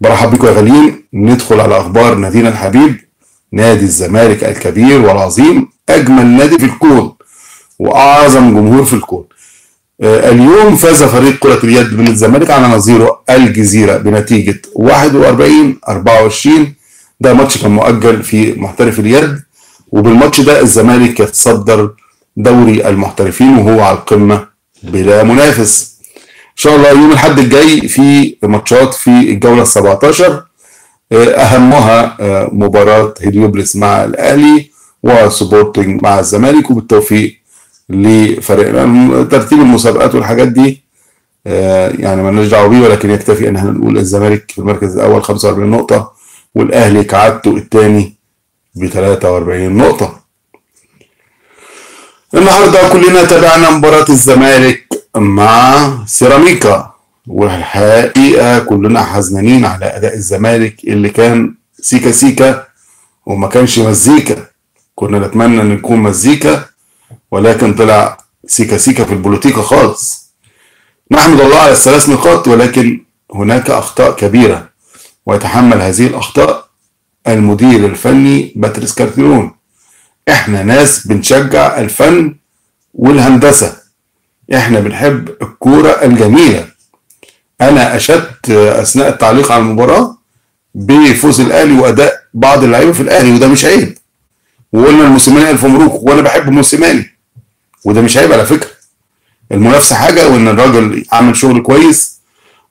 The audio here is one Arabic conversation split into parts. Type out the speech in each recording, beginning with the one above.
برحب بكم يا غاليين. ندخل على أخبار نادينا الحبيب. نادي الزمالك الكبير والعظيم أجمل نادي في الكون وأعظم جمهور في الكون. آه، اليوم فاز فريق كرة اليد من الزمالك على نظيره الجزيرة بنتيجة 41 24 ده ماتش كان مؤجل في محترف اليد. وبالماتش ده الزمالك يتصدر دوري المحترفين وهو على القمة بلا منافس. إن شاء الله يوم الأحد الجاي في ماتشات في الجولة ال 17 آه، أهمها آه، مباراة هيليوبلس مع الأهلي وسبورتنج مع الزمالك وبالتوفيق لفريقنا ترتيب المسابقات والحاجات دي آه، يعني مالناش دعوه بيه ولكن يكتفي إن إحنا نقول الزمالك في المركز الأول 45 نقطة والأهلي كعادته الثاني ب 43 نقطة. النهارده كلنا تابعنا مباراة الزمالك مع سيراميكا والحقيقة كلنا حزنانين على أداء الزمالك اللي كان سيكا سيكا وما كانش مزيكا. كنا نتمنى إن يكون مزيكا ولكن طلع سيكا سيكا في البوليتيكا خالص. نحمد الله على الثلاث نقاط ولكن هناك أخطاء كبيرة ويتحمل هذه الأخطاء. المدير الفني باتريس كارتيرون. إحنا ناس بنشجع الفن والهندسة. إحنا بنحب الكورة الجميلة. أنا أشدت أثناء التعليق على المباراة بفوز الأهلي وأداء بعض اللعيبة في الأهلي وده مش عيب. وقلنا الموسيماني ألف مبروك وأنا بحب موسيماني وده مش عيب على فكرة. المنافسة حاجة وإن الراجل عمل شغل كويس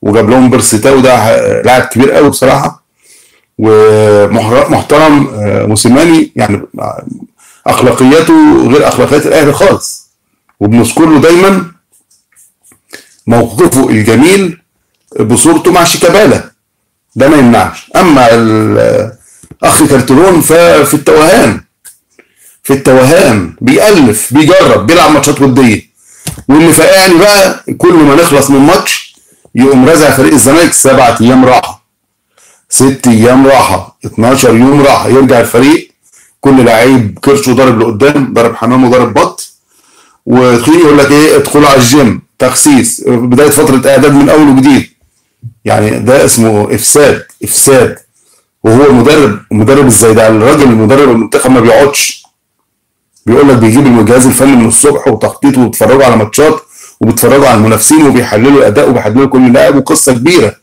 وجاب لهم بيرستاو ده لاعب كبير قوي بصراحة. ومحترم موسيماني يعني أخلاقياته غير أخلاقيات الاهلي خالص. وبنذكر له دايما موقفه الجميل بصورته مع شيكابالا. ده ما يمنعش. أما الأخ كارتلون ففي التوهان. في التوهان بيألف بيجرب بيلعب ماتشات ودية. واللي فاقعني بقى كل ما نخلص من ماتش يقوم رازع فريق الزمالك سبعة أيام راحة. ست أيام راحة 12 يوم راحة يرجع الفريق كل لعيب كرشه ضارب لقدام ضارب حمام وضارب بط. وتخيل يقول لك إيه؟ ادخلوا على الجيم. تخسيس. بداية فترة إعداد من أول وجديد. يعني ده اسمه إفساد إفساد. وهو مدرب مدرب إزاي ده الراجل المدرب المنتخب ما بيقعدش. بيقول لك بيجيب الجهاز الفني من الصبح وتخطيط وبيتفرجوا على ماتشات وبيتفرجوا على المنافسين وبيحللوا الأداء وبيحللوا كل لاعب وقصة كبيرة.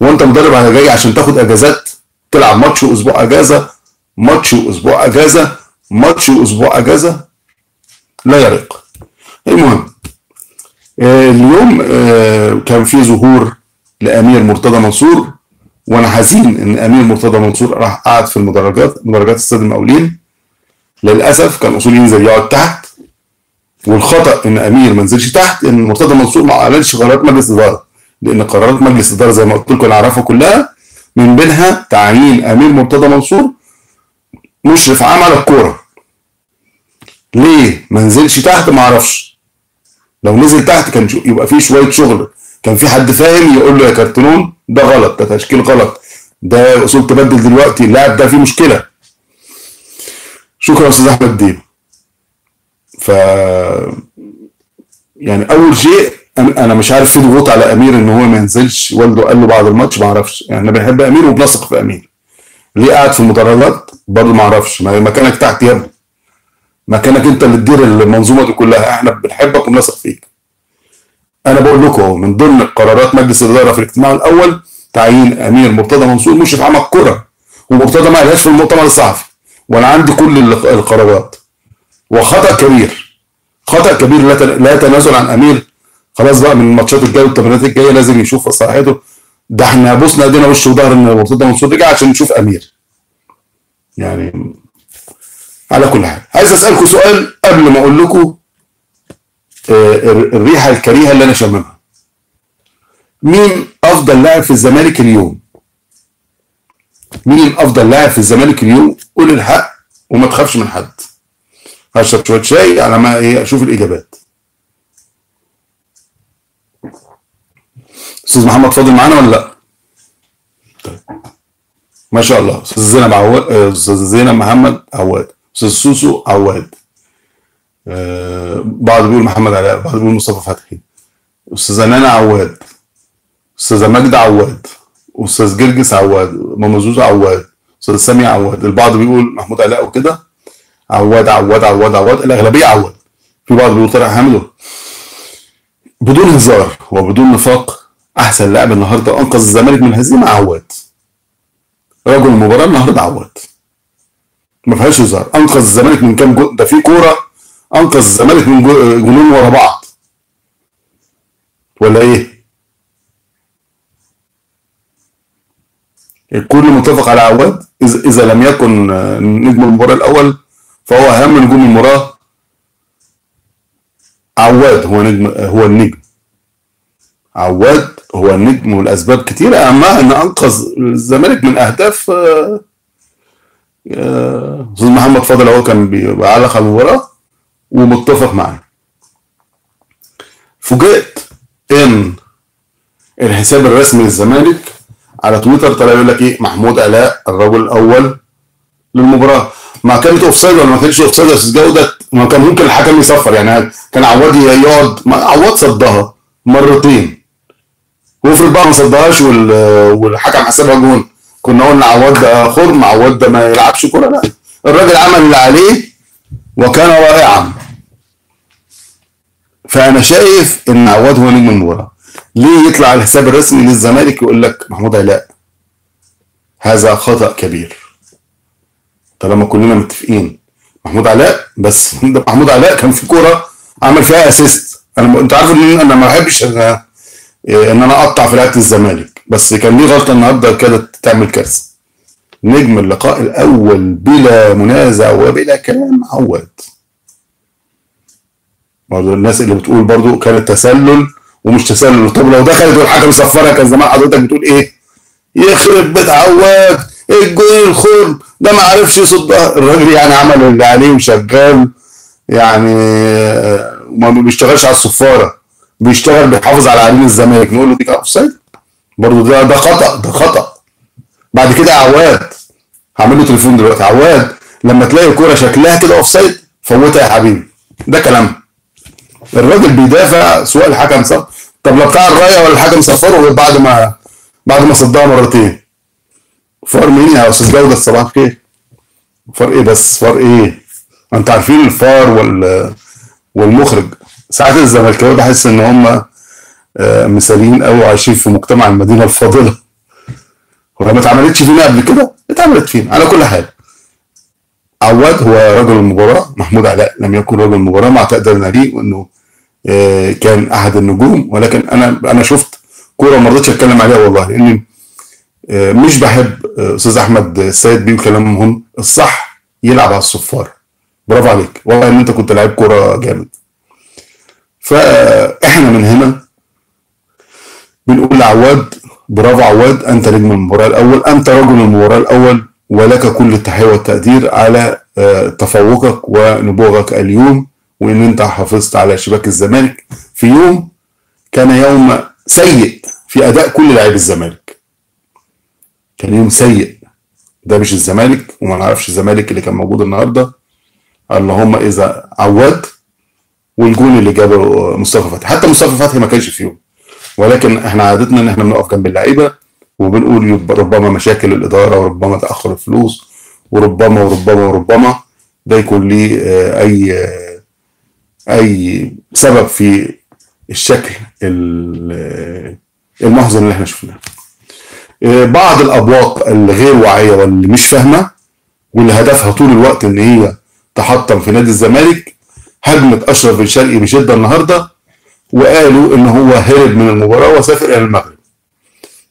وانت مدرب على جاي عشان تاخد اجازات تلعب ماتش واسبوع اجازة ماتش واسبوع اجازة ماتش واسبوع اجازة لا يرق. المهم آه اليوم آه كان في ظهور لأمير مرتضى منصور وأنا حزين إن أمير مرتضى منصور راح قعد في المدرجات مدرجات استاد المقاولين. للأسف كان أصول ينزل يقعد تحت والخطأ إن أمير ما نزلش تحت إن مرتضى منصور ما اعلنش قرارات مجلس الاداره لأن قرارات مجلس الإدارة زي ما قلت لكم نعرفها كلها من بينها تعيين أمير مرتضى منصور مشرف عام على الكورة. ليه؟ ما نزلش تحت؟ ما أعرفش. لو نزل تحت كان يبقى فيه شوية شغل. كان في حد فاهم يقول له يا كارتنون ده غلط ده تشكيل غلط ده أصول تبدل دلوقتي اللاعب ده فيه مشكلة. شكرا أستاذ أحمد ديب ف يعني أول شيء أنا مش عارف في ضغوط على أمير إن هو ما ينزلش والده قال له بعد الماتش ما أعرفش. يعني أنا بنحب أمير وبنثق في أمير. ليه قاعد في المدرجات؟ برضه ما أعرفش. مكانك تحت يا ابني. مكانك أنت اللي تدير المنظومة دي كلها. إحنا بنحبك وبنثق فيك. أنا بقول لكم أهو من ضمن قرارات مجلس الإدارة في الاجتماع الأول تعيين أمير مرتضى منصور مشرف عام الكره ومرتضى ما قالهاش في المؤتمر الصحفي. وأنا عندي كل القرارات. وخطأ كبير. خطأ كبير لا تنازل عن أمير. خلاص بقى من الماتشات الجاية والتمرينات الجاية لازم يشوف صلاحيته. ده إحنا بوسنا ايدينا وش وظهر إن مرتضى منصور رجع عشان نشوف أمير. يعني على كل حال عايز أسألكم سؤال قبل ما أقول لكم الريحة الكريهة اللي أنا شاممها مين أفضل لاعب في الزمالك اليوم؟ مين أفضل لاعب في الزمالك اليوم؟ قول الحق وما تخافش من حد. هشرب شوية شاي على ما إيه أشوف الإجابات. أستاذ محمد فاضل معانا ولا لأ؟ طيب. ما شاء الله. أستاذ زينب عواد أستاذ زينب محمد عواد أستاذ سوسو عواد. آه، بعض بيقول محمد علاء بعض بيقول مصطفى فتحي. استاذه نانا عواد أستاذة ماجدة عواد أستاذ جرجس عواد ماما زوزو عواد أستاذ سامي عواد. البعض بيقول محمود علاء وكده. عواد عواد عواد عواد الأغلبية عواد. في بعض بيقول طارق حامد بدون هزار وبدون نفاق أحسن لاعب النهارده أنقذ الزمالك من الهزيمه عواد. رجل المباراه النهارده عواد. ما فيهاش هزار. أنقذ الزمالك من كام جول ده في كورة. أنقذ الزمالك من جو- جولين ورا بعض. ولا إيه؟ الكل متفق على عواد. إذا لم يكن آه، نجم المباراة الأول فهو أهم نجوم المباراة. عواد هو نجم هو النجم. عواد هو النجم والأسباب كتيرة أهمها إن أنقذ الزمالك من أهداف آه، آه، أستاذ محمد فاضل أهو كان بيعلق على المباراة ومتفق معاه فوجئت إن الحساب الرسمي للزمالك على تويتر طلع يقول لك إيه محمود علاء الرجل الأول للمباراة. ما كانت offside ولا ما كانتش offside يا أستاذ جودة ما كان ممكن الحكم يصفر يعني كان عواد يقعد عواد صدها مرتين. وافرض بقى ما صدهاش وال- والحكم حسبها جون. كنا قلنا عواد ده خرم عواد ده ما يلعبش كورة. لا الراجل عمل اللي عليه وكان رائعا. فأنا شايف إن عواد هو نجم المباراه ليه يطلع على الحساب الرسمي للزمالك يقول لك محمود علاء هذا خطأ كبير. طالما كلنا متفقين. محمود علاء بس محمود علاء كان في كورة عمل فيها اسيست أنا أنت عارف إن أنا ما بحبش ان إن أنا أقطع في لعيبه الزمالك. بس كان ليه غلطة النهارده كانت تعمل كارثة. نجم اللقاء الأول بلا منازع وبلا كلام عواد برضه الناس اللي بتقول برضه كانت تسلل ومش تسلل. طب لو دخلت والحكم صفرها كان زمان حضرتك بتقول إيه؟ يخرب بيت عواد الجول الخرم ده ما عرفش يصدها الراجل يعني عمل اللي عليه وشغال يعني ما بيشتغلش على الصفارة. بيشتغل بيحافظ على عرين الزمالك. نقول له دي offside برضه ده ده خطأ ده خطأ. بعد كده عواد هعمل له تليفون دلوقتي. عواد لما تلاقي كوره شكلها كده offside فوتها يا حبيبي. ده كلام. الراجل بيدافع سواء الحكم صف طب لو بتاع الراية ولا الحكم صفره بعد ما بعد ما صدها مرتين. فار مين يا أستاذ جودة؟ صباح الخير. فار إيه بس؟ فار إيه؟ انت عارفين الفار وال والمخرج. ساعات الزملكاويه بحس إن هم آه، مثاليين قوي وعايشين في مجتمع المدينة الفاضلة. هو ما اتعملتش فينا قبل كده؟ اتعملت فينا على كل حال. عواد هو رجل المباراة محمود علاء لم يكن رجل المباراة مع تقديرنا ليه وانه آه، كان أحد النجوم ولكن أنا أنا شفت كورة ما رضيتش أتكلم عليها والله لأني آه، مش بحب أستاذ أحمد السيد بيقول كلام مهم الصح يلعب على الصفار. برافو عليك. والله إن أنت كنت لعيب كورة جامد. فاحنا من هنا بنقول لعواد برافو عواد أنت نجم المباراه الأول أنت رجل المباراه الأول ولك كل التحية والتقدير على آه، تفوقك ونبوغك اليوم وإن أنت حافظت على شباك الزمالك في يوم كان يوم سيء في أداء كل لاعبي الزمالك. كان يوم سيء. ده مش الزمالك وما نعرفش الزمالك اللي كان موجود النهارده. اللهم إذا عواد والجون اللي جابه مصطفى فتحي. حتى مصطفى فتحي ما كانش فيهم. ولكن إحنا عادتنا إن إحنا بنقف جنب اللعيبة وبنقول ربما مشاكل الإدارة وربما تأخر الفلوس وربما وربما وربما. ده يكون ليه آه، أي آه، أي سبب في الشكل ال- آه، المحزن اللي إحنا شفناه. آه، بعض الأبواق الغير واعية واللي مش فاهمة واللي هدفها طول الوقت إن هي تحطم في نادي الزمالك هجمت أشرف بن شرقي بشدة النهارده وقالوا إن هو هرب من المباراة وسافر إلى المغرب.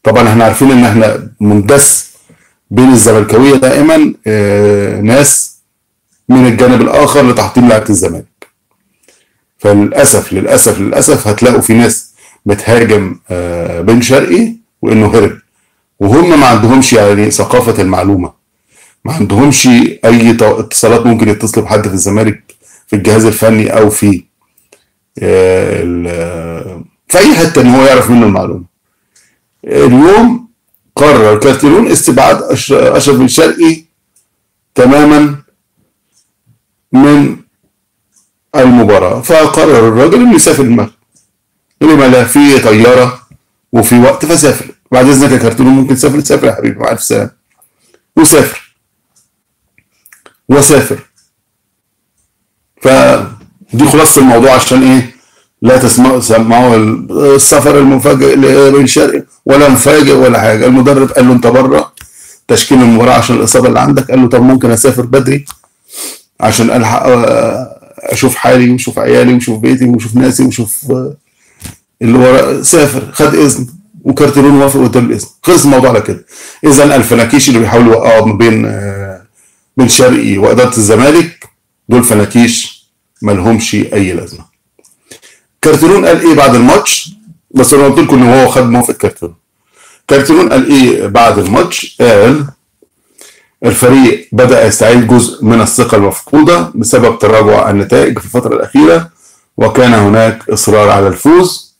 طبعا إحنا عارفين إن إحنا مندس بين الزملكاوية دائما آه، ناس من الجانب الآخر لتحطيم لعيبة الزمالك. فللأسف للأسف للأسف هتلاقوا في ناس بتهاجم آه، بن شرقي وإنه هرب. وهم ما عندهمش يعني ثقافة المعلومة. ما عندهمش ت- اتصالات ممكن يتصلوا بحد في الزمالك. في الجهاز الفني أو في آه، في أي حتة إن هو يعرف منه المعلومة. اليوم قرر كارتيرون استبعاد أشرف بن شرقي تماما من المباراة. فقرر الراجل إنه يسافر المغرب. يقول ما لا في طيارة وفي وقت فسافر. بعد إذنك يا كرتون ممكن تسافر تسافر يا حبيبي مع الف وسافر. وسافر. فدي خلاصة الموضوع عشان إيه؟ لا تسمعوا سمعوا السفر المفاجئ لبن شرقي ولا مفاجئ ولا حاجة. المدرب قال له أنت بره تشكيل المباراة عشان الإصابة اللي عندك. قال له طب ممكن أسافر بدري عشان ألحق أشوف حالي وأشوف عيالي وأشوف بيتي وأشوف ناسي وأشوف اللي ورا سافر خد إذن. وكارتلون وافق قدام الإذن. خلص الموضوع على كده. اذا الفناكيش اللي بيحاولوا يوقعوا ما بين بن شرقي وإدارة الزمالك دول فناكيش ما لهمش أي لازمة. كارتلون قال إيه بعد الماتش؟ بس أنا قلت لكم إن هو خد موافقة كارتلون كارتلون قال إيه بعد الماتش؟ قال الفريق بدأ يستعيد جزء من الثقة المفقودة بسبب تراجع النتائج في الفترة الأخيرة وكان هناك إصرار على الفوز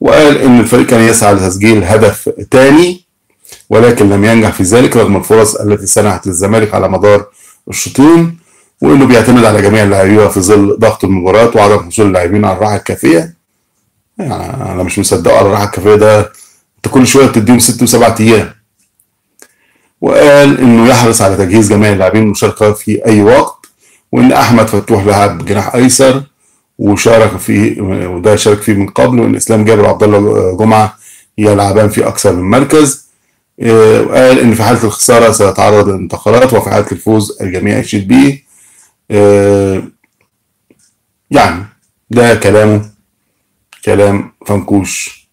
وقال إن الفريق كان يسعى لتسجيل هدف تاني ولكن لم ينجح في ذلك رغم الفرص التي سنحت للزمالك على مدار الشوطين. وإنه بيعتمد على جميع اللاعبين في ظل ضغط المباراة وعدم حصول اللاعبين على الراحة الكافية. يعني أنا مش مصدقه على الراحة الكافية ده. أنت كل شوية بتديهم ست وسبع أيام. وقال إنه يحرص على تجهيز جميع اللاعبين المشاركة في أي وقت وإن أحمد فتوح لعب جناح أيسر وشارك فيه وده شارك فيه من قبل وإن إسلام جابر وعبد الله جمعة يلعبان في أكثر من مركز. وقال إن في حالة الخسارة سيتعرض للانتقالات وفي حالة الفوز الجميع يشيد به يعني ده كلامه كلام فنكوش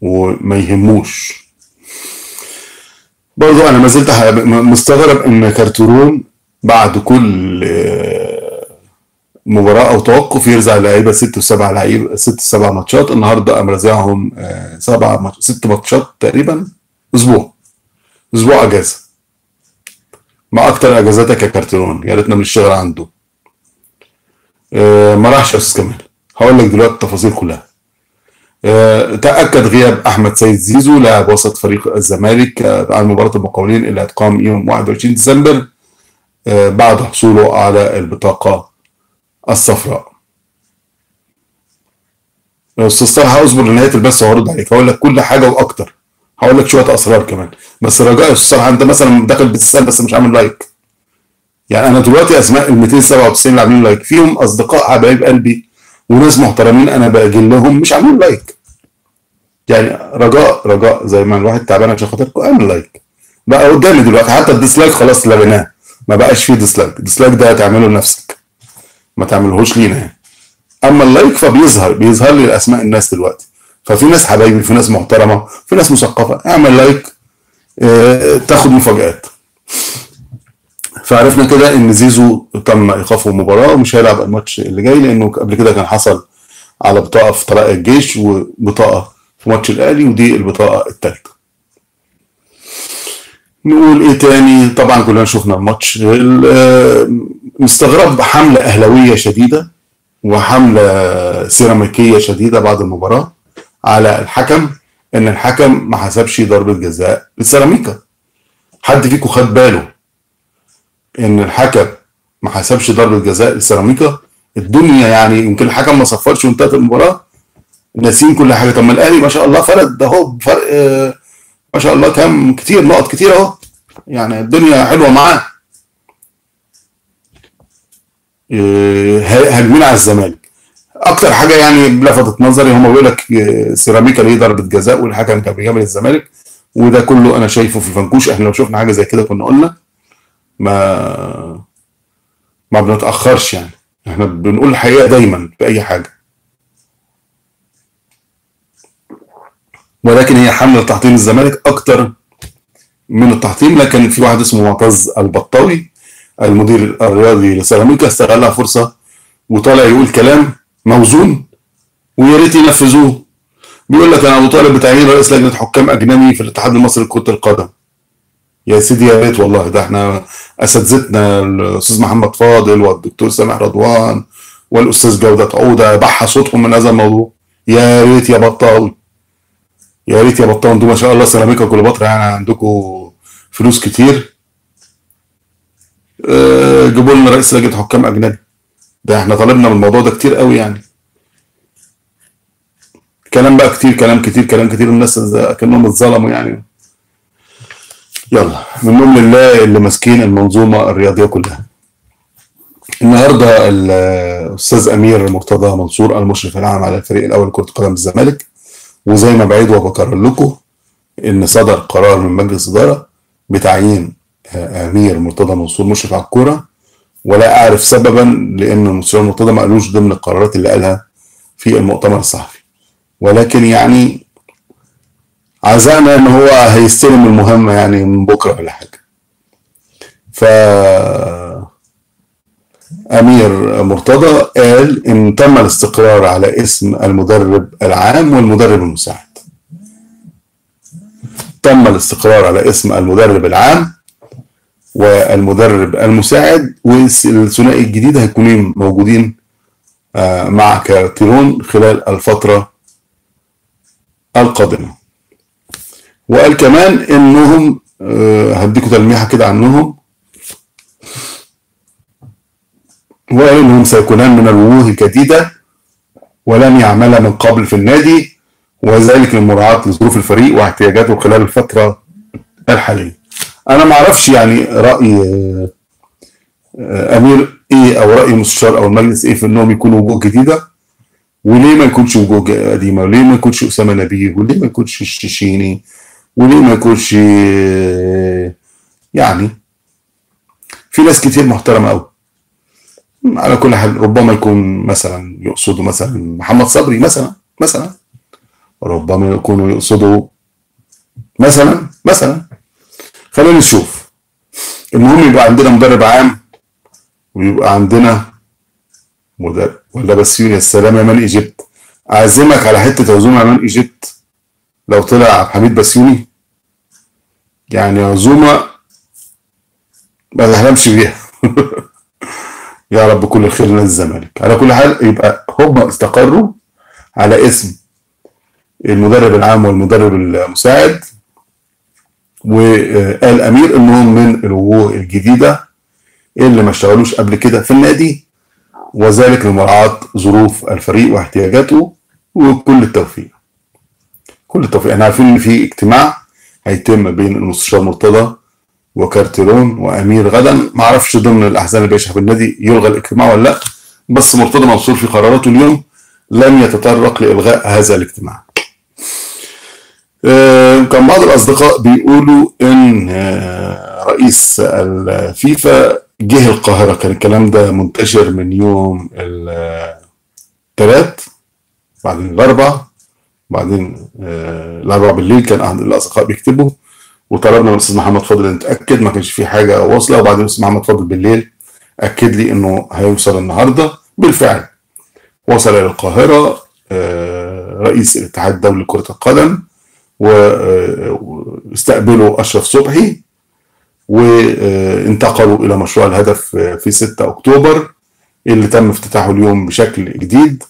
وما يهموش. برضو أنا ما زلت مستغرب إن كارتورون بعد كل مباراة أو توقف يرزع اللعيبه ست وسبع لعيبه ست سبع ماتشات. النهارده قام رازعهم سبع ماتش ست ماتشات تقريبا أسبوع أسبوع أجازة. ما أكتر اجازاتك يا كارتيرون يا ريتنا بنشتغل عنده. أه ما راحش يا أستاذ كمال. هقول لك دلوقتي التفاصيل كلها. أه تأكد غياب أحمد سيد زيزو لاعب وسط فريق الزمالك أه عن مباراة المقاولين اللي هتقام يوم 21 ديسمبر بعد حصوله على البطاقة الصفراء. أستاذ صالح هصبر لنهايه البث وهرد عليك. هقول لك كل حاجة وأكتر. هقول لك شوية أسرار كمان. بس رجاء الصراحة أنت مثلا داخل بتسأل بس مش عامل لايك يعني أنا دلوقتي أسماء ال 297 اللي عاملين لايك فيهم أصدقاء حبايب قلبي وناس محترمين أنا بأجل لهم مش عاملين لايك يعني رجاء رجاء زي ما الواحد تعبان عشان خاطركم اعمل لايك بقى قدامي دلوقتي حتى الديسلايك خلاص لغيناه. ما بقاش فيه ديسلايك الديسلايك ده هتعمله لنفسك. ما تعملهوش لينا يعني. أما اللايك فبيظهر بيظهر لي الاسماء الناس دلوقتي. ففي ناس حبايبي في ناس محترمة في ناس مثقفة. اعمل لايك آه تاخد مفاجآت. فعرفنا كده إن زيزو تم إيقافه المباراه ومش هيلعب الماتش اللي جاي لأنه قبل كده كان حصل على بطاقة في طلائع الجيش وبطاقة في ماتش الأهلي ودي البطاقة الثالثه نقول إيه تاني؟ طبعا كلنا شفنا الماتش. مستغرب حملة أهلاوية شديدة وحملة سيراميكية شديدة بعد المباراة. على الحكم إن الحكم ما حسبش ضربة جزاء للسيراميكا حد فيكم خد باله إن الحكم ما حسبش ضربة جزاء للسيراميكا الدنيا يعني يمكن الحكم ما صفرش وانتهت المباراة. ناسين كل حاجة. طب ما الأهلي ما شاء الله فرد أهو فرق آه ما شاء الله كام كتير نقط كتير أهو. يعني الدنيا حلوة معاه. هاجمين على الزمالك؟ أكتر حاجة يعني لفتت نظري هم بيقول لك سيراميكا ليه ضربة جزاء والحكم كان بيجامل الزمالك وده كله أنا شايفه في فنكوش إحنا لو شفنا حاجة زي كده كنا قلنا ما ما بنتأخرش يعني. إحنا بنقول الحقيقة دايما في اي حاجة. ولكن هي حملة تحطيم الزمالك أكتر من التحطيم لكن في واحد اسمه معتز البطاوي المدير الرياضي لسيراميكا استغلها فرصة وطالع يقول كلام موزون ويا ريت ينفذوه. بيقول لك أنا مطالب بتعيين رئيس لجنة حكام أجنبي في الاتحاد المصري لكرة القدم. يا سيدي يا ريت والله ده إحنا اساتذتنا الأستاذ محمد فاضل والدكتور سامح رضوان والأستاذ جودة عودة بحى صوتهم من هذا الموضوع. يا ريت يا بطاوي يا ريت يا بطاوي أنتوا ما شاء الله سيراميكا كليوباترا يعني عندكم فلوس كتير. آه، جيبوا لنا رئيس لجنة حكام أجنبي. ده إحنا طالبنا من الموضوع ده كتير قوي يعني. كلام بقى كتير كلام كتير كلام كتير الناس كأنهم اتظلموا يعني. يلا منهم لله اللي ماسكين المنظومة الرياضية كلها. النهارده الأستاذ أمير مرتضى منصور المشرف العام على الفريق الأول لكرة قدم الزمالك. وزي ما بعيد وبكرر لكم إن صدر قرار من مجلس إدارة بتعيين أمير مرتضى منصور مشرف على الكورة. ولا أعرف سببا لأن المستشار مرتضى ما قالوش ضمن القرارات اللي قالها في المؤتمر الصحفي. ولكن يعني عزانا إن هو هيستلم المهمة يعني من بكرة ولا حاجة. ف أمير مرتضى قال إن تم الاستقرار على اسم المدرب العام والمدرب المساعد. تم الاستقرار على اسم المدرب العام والمدرب المساعد والثنائي الجديد هيكونوا موجودين مع كارتيرون خلال الفترة القادمة. وقال كمان إنهم هديكم تلميحة كده عنهم. وقال إنهم سيكونان من الوجوه الجديدة ولم يعملا من قبل في النادي وذلك لمراعاة لظروف الفريق واحتياجاته خلال الفترة الحالية. أنا ما أعرفش يعني رأي أمير إيه أو رأي المستشار أو المجلس إيه في إنهم يكونوا وجوه جديدة؟ وليه ما يكونش وجوه قديمة؟ وليه ما يكونش أسامة نبيه وليه ما يكونش الشيشيني؟ وليه ما يكونش يعني في ناس كتير محترمة قوي على كل حال ربما يكون مثلا يقصدوا مثلا محمد صبري مثلا مثلا. ربما يكونوا يقصدوا مثلا مثلا. خلينا نشوف. المهم يبقى عندنا مدرب عام ويبقى عندنا مدرب ولا بسيوني يا سلام يا مان إيجيبت. أعزمك على حتة عزومة يا مان إيجيبت. لو طلع عبد الحميد بسيوني يعني عزومة ما تحلمش بيها. يا رب كل الخير لنا الزمالك. على كل حال يبقى هم استقروا على اسم المدرب العام والمدرب المساعد. وقال امير انهم من الوجوه الجديدة اللي ما اشتغلوش قبل كده في النادي وذلك لمراعاة ظروف الفريق واحتياجاته وكل التوفيق. كل التوفيق. إحنا عارفين إن في اجتماع هيتم بين المستشار مرتضى وكارتيرون وأمير غدا ما أعرفش ضمن الأحزان اللي بيشحب النادي يلغى الاجتماع ولا لا بس مرتضى منصور في قراراته اليوم لم يتطرق لإلغاء هذا الاجتماع. كان بعض الأصدقاء بيقولوا إن رئيس الفيفا جه القاهرة. كان الكلام ده منتشر من يوم الثلاث بعدين الأربع بعدين الأربع بالليل كان أحد الأصدقاء بيكتبوا. وطلبنا من الاستاذ محمد فاضل نتاكد ما كانش في حاجة واصلة. وبعدين الاستاذ محمد فاضل بالليل أكد لي إنه هيوصل النهارده. بالفعل وصل إلى القاهرة رئيس الاتحاد الدولي لكرة القدم. واستقبلوا أشرف صبحي وانتقلوا إلى مشروع الهدف في 6 أكتوبر اللي تم افتتاحه اليوم بشكل جديد.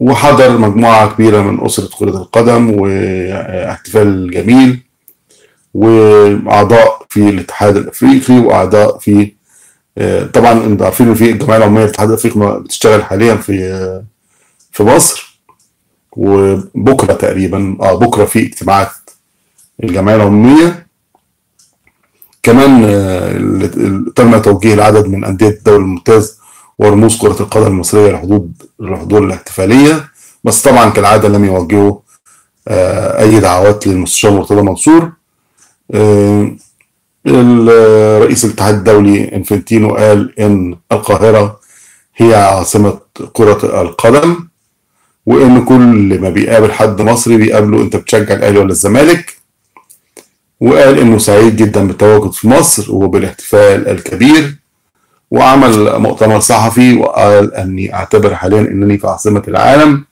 وحضر مجموعة كبيرة من أسرة كرة القدم واحتفال جميل وأعضاء في الاتحاد الأفريقي وأعضاء في طبعا أنتوا عارفين ان في الجمعية العمومية للاتحاد الأفريقي بتشتغل حاليا في في مصر. وبكرة تقريبا آه بكرة في اجتماعات الجمعية العمومية. كمان تم توجيه العدد من أندية الدوري الممتاز ورموز كرة القدم المصرية لحدود الحضور الاحتفالية. بس طبعا كالعادة لم يوجهوا أي دعوات للمستشار مرتضى منصور. رئيس الاتحاد الدولي إنفنتينو قال إن القاهرة هي عاصمة كرة القدم. وإن كل ما بيقابل حد مصري بيقابله أنت بتشجع الأهلي ولا الزمالك. وقال إنه سعيد جدا بالتواجد في مصر وبالاحتفال الكبير وعمل مؤتمر صحفي وقال أني أعتبر حاليا إنني في عاصمة العالم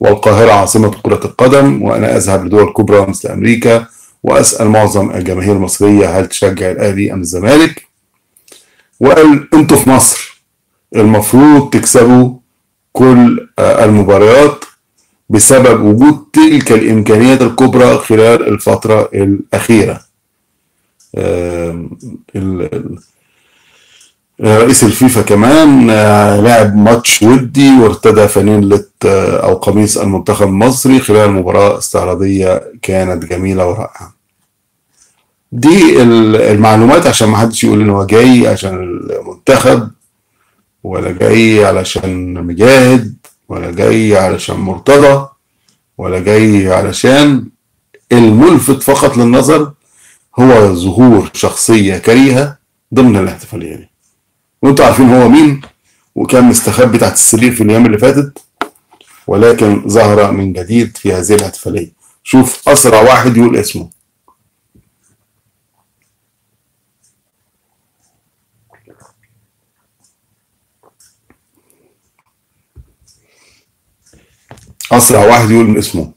والقاهرة عاصمة كرة القدم وأنا أذهب لدول كبرى مثل أمريكا وأسأل معظم الجماهير المصرية هل تشجع الأهلي أم الزمالك. وقال أنتوا في مصر المفروض تكسبوا كل المباريات بسبب وجود تلك الإمكانيات الكبرى خلال الفترة الأخيرة. رئيس الفيفا كمان آه، لعب ماتش ودي وارتدى فانيلة آه، أو قميص المنتخب المصري خلال مباراة استعراضية كانت جميلة ورائعة. دي ال- المعلومات عشان ما حدش يقول إن هو جاي عشان المنتخب. ولا جاي علشان مجاهد ولا جاي علشان مرتضى ولا جاي علشان الملفت فقط للنظر هو ظهور شخصية كريهة ضمن الاحتفالية دي. وانتوا عارفين هو مين وكان مستخبي تحت السرير في الأيام اللي فاتت ولكن ظهر من جديد في هذه الاحتفالية. شوف أسرع واحد يقول اسمه. أسرع واحد يقول اسمه.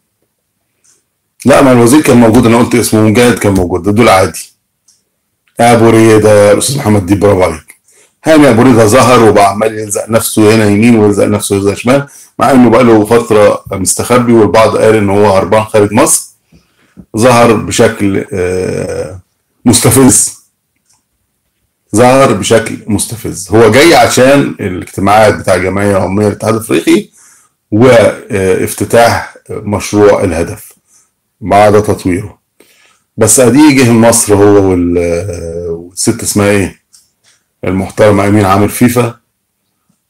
لا ما الوزير كان موجود أنا قلت اسمه مجاهد كان موجود ده دول عادي. أبو ريده الأستاذ محمد دي برافو عليك. هاني أبو ريده ظهر وبقى عمال يلزق نفسه هنا يمين ويلزق نفسه يلزق شمال مع إنه بقى له فترة مستخبي والبعض قال إن هو هربان خارج مصر. ظهر بشكل آه، مستفز. ظهر بشكل مستفز. هو جاي عشان الاجتماعات بتاع الجمعيه العموميه للاتحاد الأفريقي وافتتاح مشروع الهدف بعد تطويره. بس ادي جه مصر هو وال- والست اسمها إيه؟ المحترمة أمين عامر فيفا.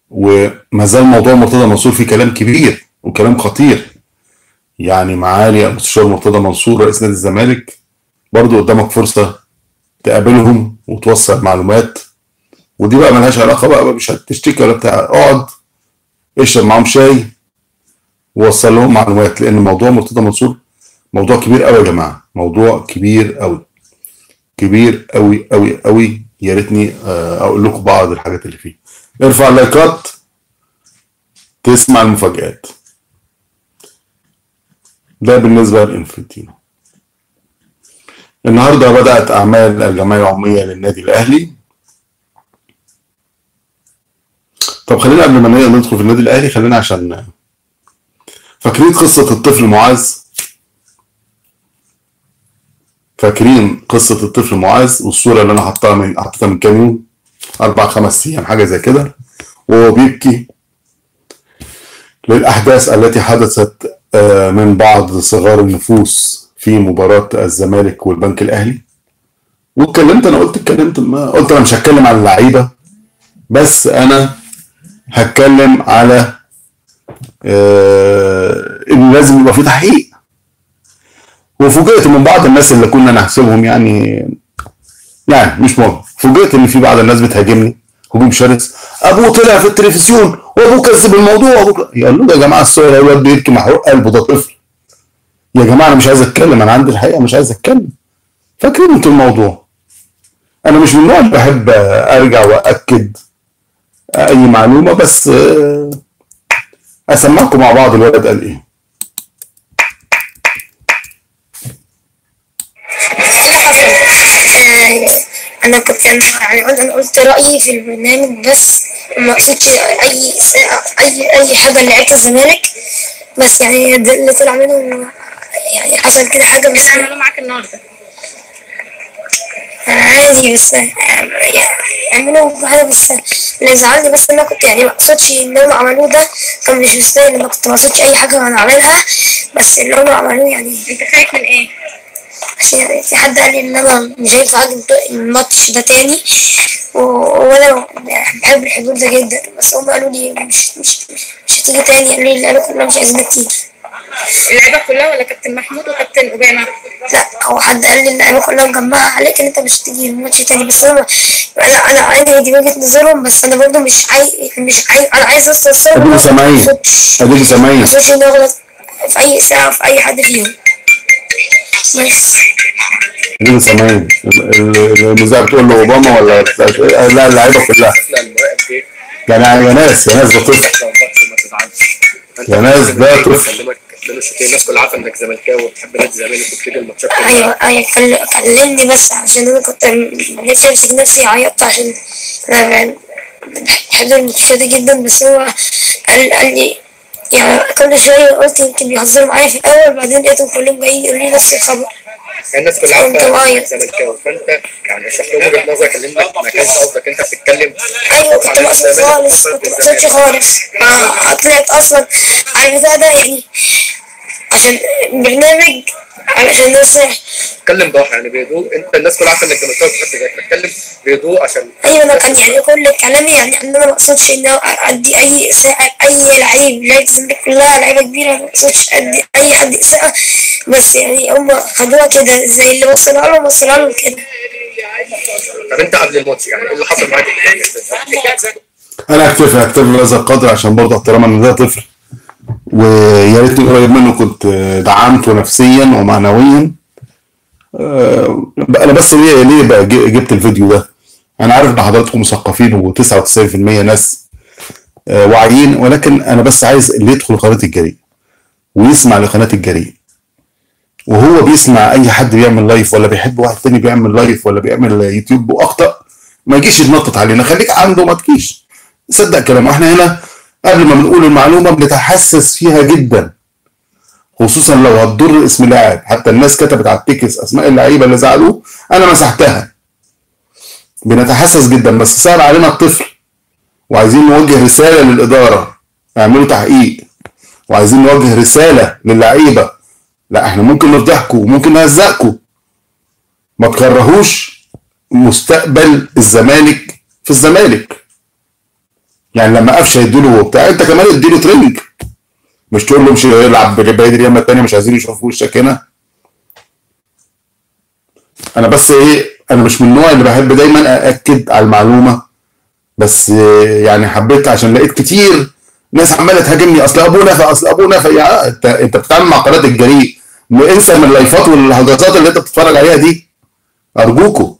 وما زال موضوع مرتضى منصور فيه كلام كبير وكلام خطير. يعني معالي المستشار مرتضى منصور رئيس نادي الزمالك برضو قدامك فرصة تقابلهم وتوصل معلومات. ودي بقى ملهاش علاقة بقى مش هتشتكي ولا بتاع. اقعد اشرب معاهم شاي ووصل لهم معلومات لأن موضوع مرتضى منصور موضوع كبير قوي يا جماعة موضوع كبير قوي كبير قوي قوي قوي يا ريتني آه، أقول لكم بعض الحاجات اللي فيه. ارفع اللايكات تسمع المفاجآت. ده بالنسبة للانفنتينو النهارده بدأت أعمال الجمعية العمومية للنادي الأهلي. طب خلينا قبل ما ندخل في النادي الأهلي خلينا عشان فاكرين قصة الطفل معاذ؟ فاكرين قصة الطفل معاذ والصورة اللي أنا حطها من حطيتها من كام يوم؟ أربع خمس أيام حاجة زي كده. وهو بيبكي للأحداث التي حدثت آه، من بعض صغار النفوس في مباراة الزمالك والبنك الأهلي. واتكلمت أنا قلت اتكلمت ما قلت أنا مش هتكلم على اللعيبة بس أنا هتكلم على آه، إن لازم يبقى في تحقيق. وفوجئت من بعض الناس اللي كنا نحسبهم يعني يعني مش مهم. فوجئت إن في بعض الناس بتهاجمني. هجوم شرس. أبوه طلع في التلفزيون. وأبوه كذب الموضوع. وأبوه يقول له يا جماعة الصور الواد بيبكي محروق قلبه ده طفل. يا جماعة أنا مش عايز أتكلم. أنا عندي الحقيقة مش عايز أتكلم. فاكرين أنتوا الموضوع. أنا مش من النوع اللي بحب أرجع واكد أي معلومة بس اسمعكم مع بعض الولد قال إيه؟ أنا كنت يعني أنا قلت رأيي في البرنامج بس ما أقصدش أي اي أي حاجة لعيبه الزمالك بس يعني اللي طلع منهم يعني حصل كده حاجة بس أنا معاك النهارده. عادي بس آه، يعني يعملوا حاجة بس اللي زعلني بس إن أنا كنت يعني ما أقصدش إن هم عملوه ده كان مش مستاهل أنا كنت ما اقصدش أي حاجة أنا عاملها بس اللي هم عملوه يعني أنت خايف من إيه؟ عشان يعني في حد قال لي إن أنا مش هينفع الماتش ده تاني وأنا بحب الحضور ده جدا بس هم قالوا لي مش مش مش هتيجي تاني قالوا لي اللعيبه كلها مش عايزينك تيجي اللعيبه كلها ولا كابتن محمود وكابتن أوباما؟ لا هو حد قال لي اللعيبه كلها مجمعة عليك إن أنت مش هتيجي الماتش تاني بس أنا أنا أنا عادي دي وجهة نظرهم بس أنا برضه مش عايز مش عايز أنا عايز استفسر اديكوا سامعين اديكوا ما سامعين اقصدش اني أغلط في أي ساعة في أي حد فيهم. بس. اديكوا سامعين ال- ال- المذيعة بتقول له أوباما ولا؟ لا اللعيبه كلها. يعني يا ناس يا ناس ده طفل. يا ناس ده طفل. الشوطين الناس كلها عارفة إنك زملكاوي وبتحب نادي الزمالك وبتيجي الماتشات كلها. أيوه أيوه كل- كلمني بس عشان أنا كنت نفسي امسك نفسي عيطت عشان بحب الماتشات جدا بس هو قال قال لي يعني كل شوية قلت يمكن بيهزروا معايا في الأول بعدين لقيتهم كلهم جايين يقولوا لي نفس الخبر. يعني الناس كلها عارفة مؤيد. إنك زملكاوي. فأنت يعني اشرح لهم وجهة نظرك اللي أنت ما كانش قصدك أنت بتتكلم أيوه كنت مقصود خالص كنت مقصودش خالص. آه، طلعت أصلا على البتاع ده يعني. عشان برنامج علشان الناس اتكلم بوضوح يعني بهدوء. انت الناس كلها عارفة انك زملكاوي بتحب زيك فتكلم بهدوء عشان أيوه أنا كان يعني كل كلامي يعني إن أنا ما أقصدش إن أدي أي إساءة أي لعيب لعيبه الزمالك كلها لعيبة كبيرة ما أقصدش أدي أي حد إساءة. بس يعني هم خدوها كده زي اللي وصلها لهم وصلها لهم كده. طب انت قبل الماتش يعني إيه اللي حصل معاك؟ أنا أكتفي أكتفي بهذا القدر عشان برضه احتراما إن ده طفل. ويا ريتني قريب منه كنت دعمته نفسيا ومعنويا. آه، أنا بس ليه ليه بقى جبت الفيديو ده؟ أنا عارف ان حضراتكم مثقفين و99% ناس آه، واعيين ولكن أنا بس عايز اللي يدخل قناة الجريء ويسمع لقناة الجريء وهو بيسمع أي حد بيعمل live ولا بيحب واحد تاني بيعمل live ولا بيعمل يوتيوب واخطا ما يجيش يتنطط علينا. خليك عنده ما تجيش. صدق كلامه. إحنا هنا قبل ما بنقول المعلومة بنتحسس فيها جدا خصوصا لو هتضر اسم اللاعب حتى الناس كتبت على ال tickets أسماء اللعيبة اللي زعلوا أنا مسحتها. بنتحسس جدا بس صعب علينا الطفل. وعايزين نوجه رسالة للإدارة اعملوا تحقيق. وعايزين نوجه رسالة للعيبة. لا إحنا ممكن نفضحكم وممكن نهزقكم. ما تكرهوش مستقبل الزمالك في الزمالك. يعني لما قفشه يديله بتاع انت كمان اديله تريننج مش تقول له مش يلعب بعيد اليمه الثانية مش عايزين يشوفوا وشك هنا. أنا بس إيه أنا مش من النوع اللي بحب دايما أأكد على المعلومة. بس يعني حبيت عشان لقيت كتير ناس عمالة تهاجمني أصل ابوه نفع أصل ابوه نفع يا أنت أنت بتتعامل مع قناة الجريء. إنسى من اللايفات والهجسات اللي أنت بتتفرج عليها دي. أرجوكوا.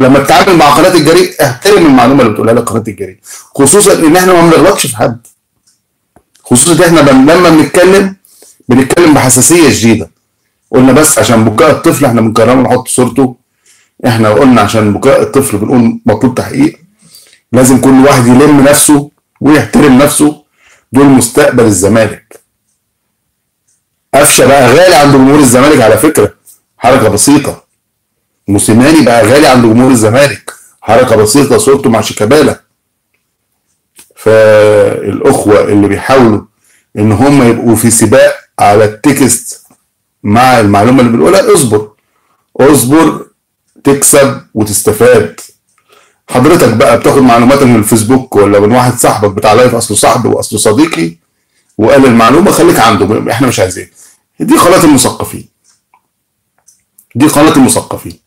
لما تتعامل مع قناة الجريء احترم المعلومه اللي بتقولها لك قناة الجريء خصوصا إن إحنا ما بنغلطش في حد. خصوصا إن إحنا لما بنتكلم بنتكلم بحساسية شديدة. قلنا بس عشان بكاء الطفل إحنا بنكرمه نحط صورته. إحنا قلنا عشان بكاء الطفل بنقول مطلوب تحقيق. لازم كل واحد يلم نفسه ويحترم نفسه. دول مستقبل الزمالك. قفشة بقى غالي عند جمهور الزمالك على فكرة. حركة بسيطة. موسيماني بقى غالي عند جمهور الزمالك. حركة بسيطة صورته مع شيكابالا. فالأخوة اللي بيحاولوا إن هم يبقوا في سباق على التكست مع المعلومة اللي بنقولها اصبر. اصبر تكسب وتستفاد. حضرتك بقى بتاخد معلوماتك من الفيسبوك ولا من واحد صاحبك بتاع لايف اصله صاحبي واصله صديقي وقال المعلومة خليك عنده. إحنا مش عايزين. دي قناة المثقفين. دي قناة المثقفين.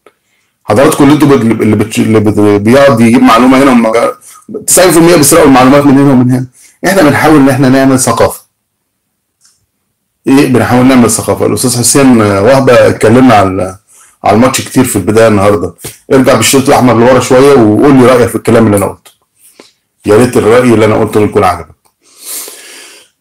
حضراتكم اللي أنتوا اللي. اللي. بيقعد يجيب معلومة هنا وم... 90% بيسرقوا المعلومات من هنا ومن هنا. إحنا بنحاول إن إحنا نعمل ثقافة. إيه بنحاول نعمل ثقافة. الأستاذ حسين وهبة اتكلمنا على على الماتش كتير في البداية النهارده. ارجع بالشريط الأحمر لورا شوية وقول لي رأيك في الكلام اللي أنا قلته. يا ريت الرأي اللي أنا قلته يكون عجبك.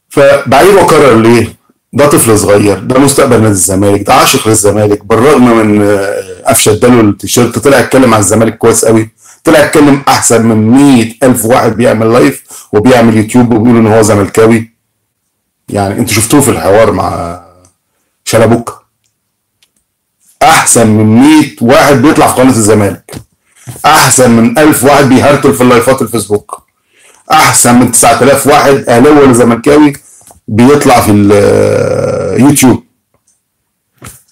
فبعيد وأكرر ليه؟ ده طفل صغير ده مستقبل نادي الزمالك ده عاشق للزمالك. بالرغم من آه، قفشة اداله التيشيرت طلع اتكلم على الزمالك كويس قوي. طلع اتكلم أحسن من 100 ألف واحد بيعمل لايف وبيعمل يوتيوب وبيقول إن هو زملكاوي. يعني أنتوا شفتوه في الحوار مع شلبوك أحسن من 100 واحد بيطلع في قناة الزمالك. أحسن من 1000 واحد بيهرتل في اللايفات الفيسبوك. أحسن من 9000 واحد أهلاوي ولا زملكاوي بيطلع في اليوتيوب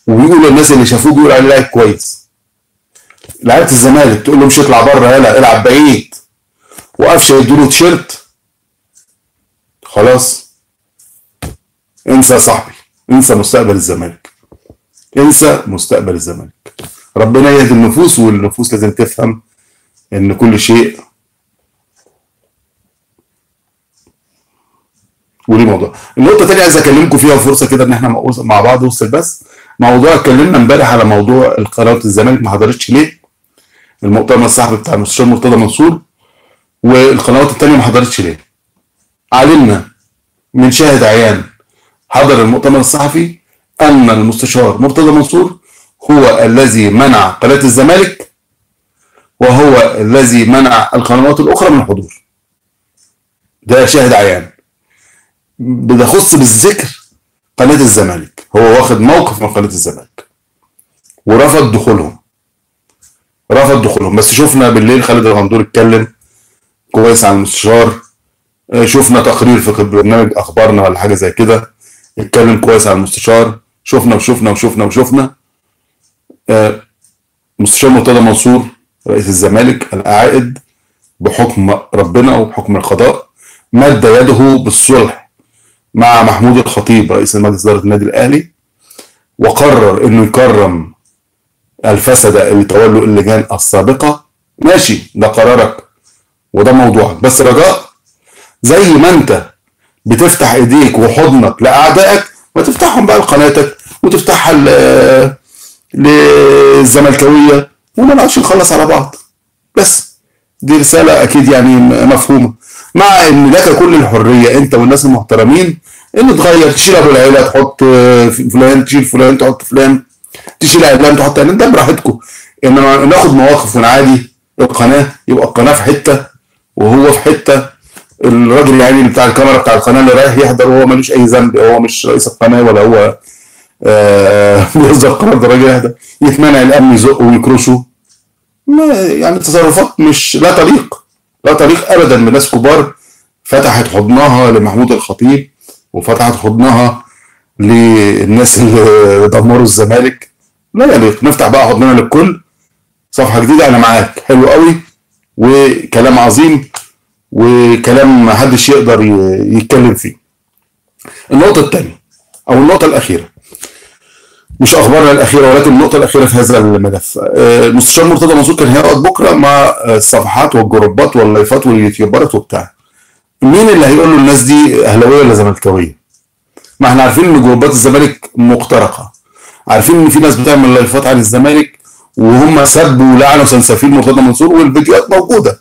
وبيقولوا الناس اللي شافوه بيقولوا عليه لاعب كويس. لعيبة الزمالك تقول له مش اطلع بره يلا العب بعيد. وقفشه يديله تيشيرت. خلاص. انسى يا صاحبي. انسى مستقبل الزمالك. انسى مستقبل الزمالك. ربنا يهدي النفوس والنفوس لازم تفهم إن كل شيء وليه موضوع النقطة الثانية عايز أكلمكم فيها فرصة كده إن إحنا مع بعض وسط البث موضوع اتكلمنا امبارح على موضوع القناه الزمالك ما حضرتش ليه؟ المؤتمر الصحفي بتاع المستشار مرتضى منصور والقنوات الثانية ما حضرتش ليه؟ علمنا من شاهد عيان حضر المؤتمر الصحفي أن المستشار مرتضى منصور هو الذي منع قناة الزمالك وهو الذي منع القنوات الأخرى من الحضور. ده شاهد عيان. بيخص بالذكر قناة الزمالك. هو واخد موقف من قناة الزمالك. ورفض دخولهم. رفض دخولهم. بس شفنا بالليل خالد الغندور اتكلم كويس عن المستشار. آه، شفنا تقرير في برنامج أخبارنا ولا حاجة زي كده. اتكلم كويس عن المستشار. شفنا وشفنا وشفنا وشفنا. آه، مستشار مرتضى منصور رئيس الزمالك العائد بحكم ربنا وبحكم القضاء مد يده بالصلح. مع محمود الخطيب رئيس مجلس إدارة النادي الأهلي وقرر إنه يكرم الفسده اللي تولوا اللجان السابقة. ماشي ده قرارك وده موضوعك. بس رجاء زي ما أنت بتفتح إيديك وحضنك لأعدائك ما تفتحهم بقى لقناتك وتفتحها ل- للزملكاوية وما نقعدش نخلص على بعض. بس دي رسالة أكيد يعني م- مفهومة. مع إن لك كل الحرية أنت والناس المحترمين ان تغير تشيل أبو العيلة تحط آه، فلان تشيل فلان تحط فلان تشيل اعلان تحط اعلان ده براحتكم. إنما ناخد مواقف ونعادي القناة يبقى القناة في حتة وهو في حتة. الراجل يعني اللي بتاع الكاميرا بتاع القناة اللي رايح يحضر وهو ملوش أي ذنب هو مش رئيس القناة ولا هو آه، بيصدر قرار ده الراجل يحضر. يتمنع الأمن يزقه ويكرشه. يعني تصرفات مش لا تليق لا تليق ابدا من ناس كبار. فتحت حضنها لمحمود الخطيب. وفتحت حضنها للناس اللي دمروا الزمالك. لا يليق. نفتح بقى حضننا للكل. صفحة جديدة أنا معاك. حلو قوي. وكلام عظيم. وكلام محدش يقدر ي- يتكلم فيه. النقطة الثانية أو النقطة الأخيرة. مش أخبارنا الأخيرة ولكن النقطة الأخيرة في هذا الملف. آه، المستشار مرتضى منصور كان هيقعد بكرة مع آه، الصفحات والجروبات واللايفات واليوتيوبرات وبتاع. مين اللي هيقول له الناس دي أهلاوية ولا زملكاوية؟ ما إحنا عارفين إن جروبات الزمالك مخترقة. عارفين إن في ناس بتعمل لايفات عن الزمالك وهم سبوا ولعنوا سنسفيل مرتضى منصور والفيديوهات موجودة.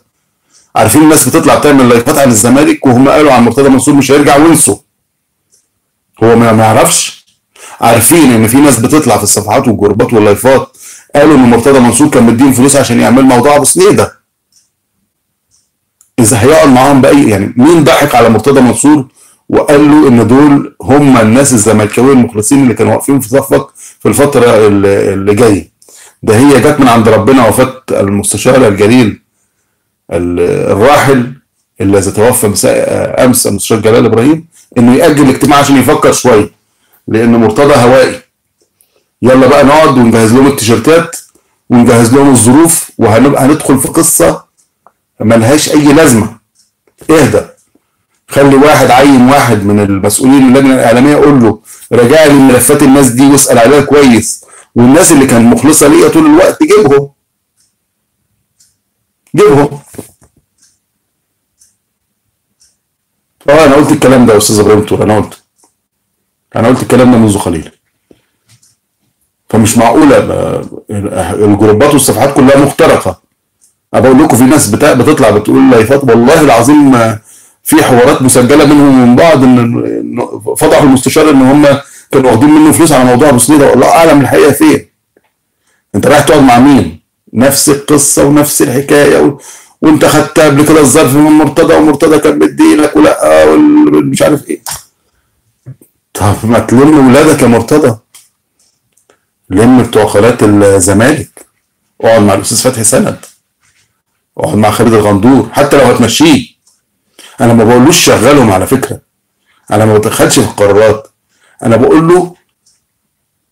عارفين الناس بتطلع تعمل لايفات عن الزمالك وهم قالوا عن مرتضى منصور مش هيرجع وانسوا هو ما يعرفش. عارفين إن في ناس بتطلع في الصفحات والجروبات واللايفات قالوا إن مرتضى منصور كان مديهم فلوس عشان يعمل موضوع أبو سنيدة. إذا هيقعد معاهم بقى يعني مين ضحك على مرتضى منصور وقال له إن دول هم الناس الزملكاوية المخلصين اللي كانوا واقفين في صفك في الفترة اللي جاية؟ ده هي جت من عند ربنا وفاة المستشار الجليل ال- الراحل الذي توفى مساء أمس المستشار جلال إبراهيم إنه يأجل الاجتماع عشان يفكر شوية لأن مرتضى هوائي. يلا بقى نقعد ونجهز لهم التيشيرتات ونجهز لهم الظروف وهنبقى هندخل في قصة ملهاش أي لازمة. اهدى خلي واحد عين واحد من المسؤولين اللجنه الإعلامية يقول له راجع لي ملفات الناس دي واسأل عليها كويس. والناس اللي كان مخلصة ليا طول الوقت جيبهم. جيبهم. آه أنا قلت الكلام ده يا أستاذ إبراهيم تور أنا قلت. أنا قلت الكلام ده منذ قليل. فمش معقولة ب- الجروبات والصفحات كلها مخترقة. بقول لكم في ناس. بتطلع بتقول لايفات والله العظيم في حوارات مسجلة بينهم ومن بعض ان فضحوا المستشار إن هم كانوا واخدين منه فلوس على موضوع أبو سنيدة. والله أعلم الحقيقة فين. أنت رايح تقعد مع مين؟ نفس القصة ونفس الحكاية و... وأنت خدت قبل كده الظرف من مرتضى ومرتضى كان مدينك ولا مش عارف إيه. طب ما تلم ولادك يا مرتضى. لم بتوع قناة الزمالك. اقعد مع الأستاذ فتحي سند. اقعد مع خالد الغندور حتى لو هتمشيه. أنا ما بقولوش شغلهم على فكرة. أنا ما بتدخلش في القرارات. أنا بقول له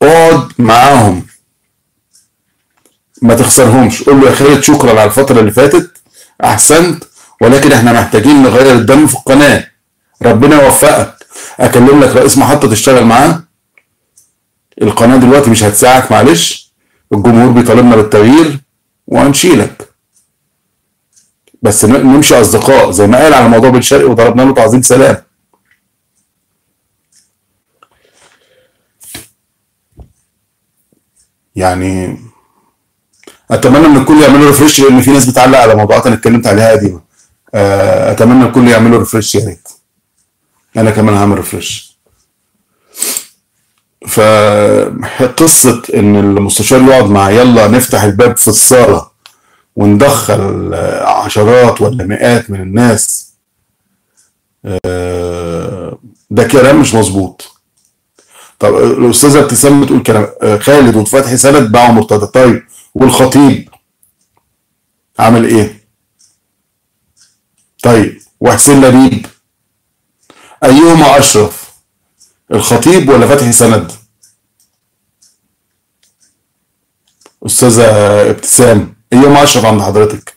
اقعد معاهم. ما تخسرهمش. قول له يا خالد شكرا على الفترة اللي فاتت. أحسنت. ولكن إحنا محتاجين نغير الدم في القناة. ربنا يوفقك. أكلم لك رئيس محطة تشتغل معاه. القناة دلوقتي مش هتساعدك معلش. الجمهور بيطالبنا بالتغيير. وهنشيلك. بس نمشي أصدقاء زي ما قال على موضوع بن شرقي وضربنا له تعظيم سلام. يعني أتمنى إن الكل يعملوا refresh لأن في ناس بتعلق على موضوعات أنا اتكلمت عليها قديمه آه، أتمنى الكل يعملوا refresh يا ريت. أنا كمان هعمل refresh فقصة إن المستشار يقعد مع يلا نفتح الباب في الصالة. وندخل عشرات ولا مئات من الناس آه، ده كلام مش مظبوط طب الأستاذة ابتسام بتقول كلام آه، خالد وفتحي سند باعوا مرتضى طيب والخطيب عمل إيه؟ طيب وحسين لبيب أيهما أشرف الخطيب ولا فتحي سند؟ أستاذة ابتسام ايهما اشرف عند حضرتك؟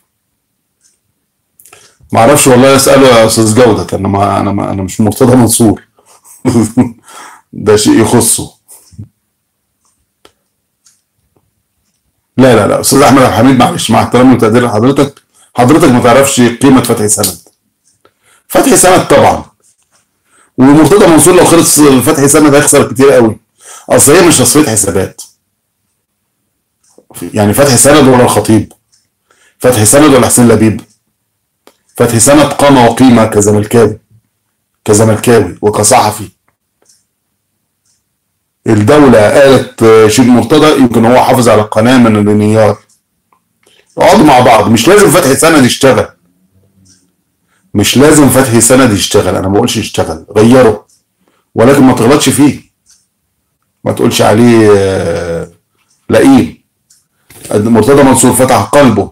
ما أعرفش والله اساله يا أستاذ جودة أنا ما أنا ما أنا مش مرتضى منصور. ده شيء يخصه. لا لا لا أستاذ أحمد عبد الحميد معلش مع احترامي وتقديري لحضرتك. حضرتك ما تعرفش قيمة فتحي سند فتحي سند طبعا. ومرتضى منصور لو خلص فتحي سند هيخسر كتير قوي. أصل هي مش تصفيه حسابات. يعني فتحي سند ولا الخطيب فتحي سند ولا حسين لبيب؟ فتحي سند قامه وقيمه كزملكاوي كزملكاوي وكصحفي. الدولة قالت شيخ مرتضى يمكن هو حافظ على القناة من الإنهيار. اقعدوا مع بعض مش لازم فتحي سند يشتغل. مش لازم فتحي سند يشتغل أنا ما بقولش يشتغل غيره. ولكن ما تغلطش فيه. ما تقولش عليه آه، لئيم. مرتضى منصور فتح قلبه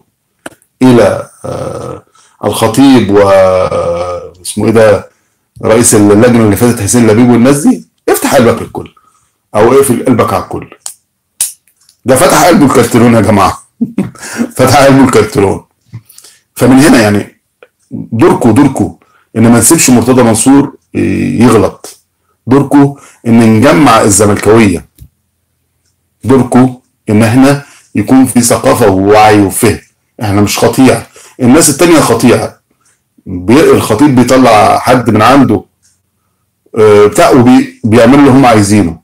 إلى آه، الخطيب و آه، اسمه إيه ده رئيس اللجنة اللي فاتت حسين لبيب والناس دي افتح قلبك للكل أو اقفل قلبك على الكل. ده فتح قلبه الكرتون يا جماعة. فتح قلبه الكرتون فمن هنا يعني دوركو دوركو إن ما نسيبش مرتضى منصور يغلط. دوركو إن نجمع الزملكاوية. دوركو إن إحنا يكون في ثقافة ووعي وفهم. إحنا مش خطيع. الناس التانية خطيعة. الخطيب بيطلع حد من عنده آه، بتاع وبيعمل اللي هم عايزينه.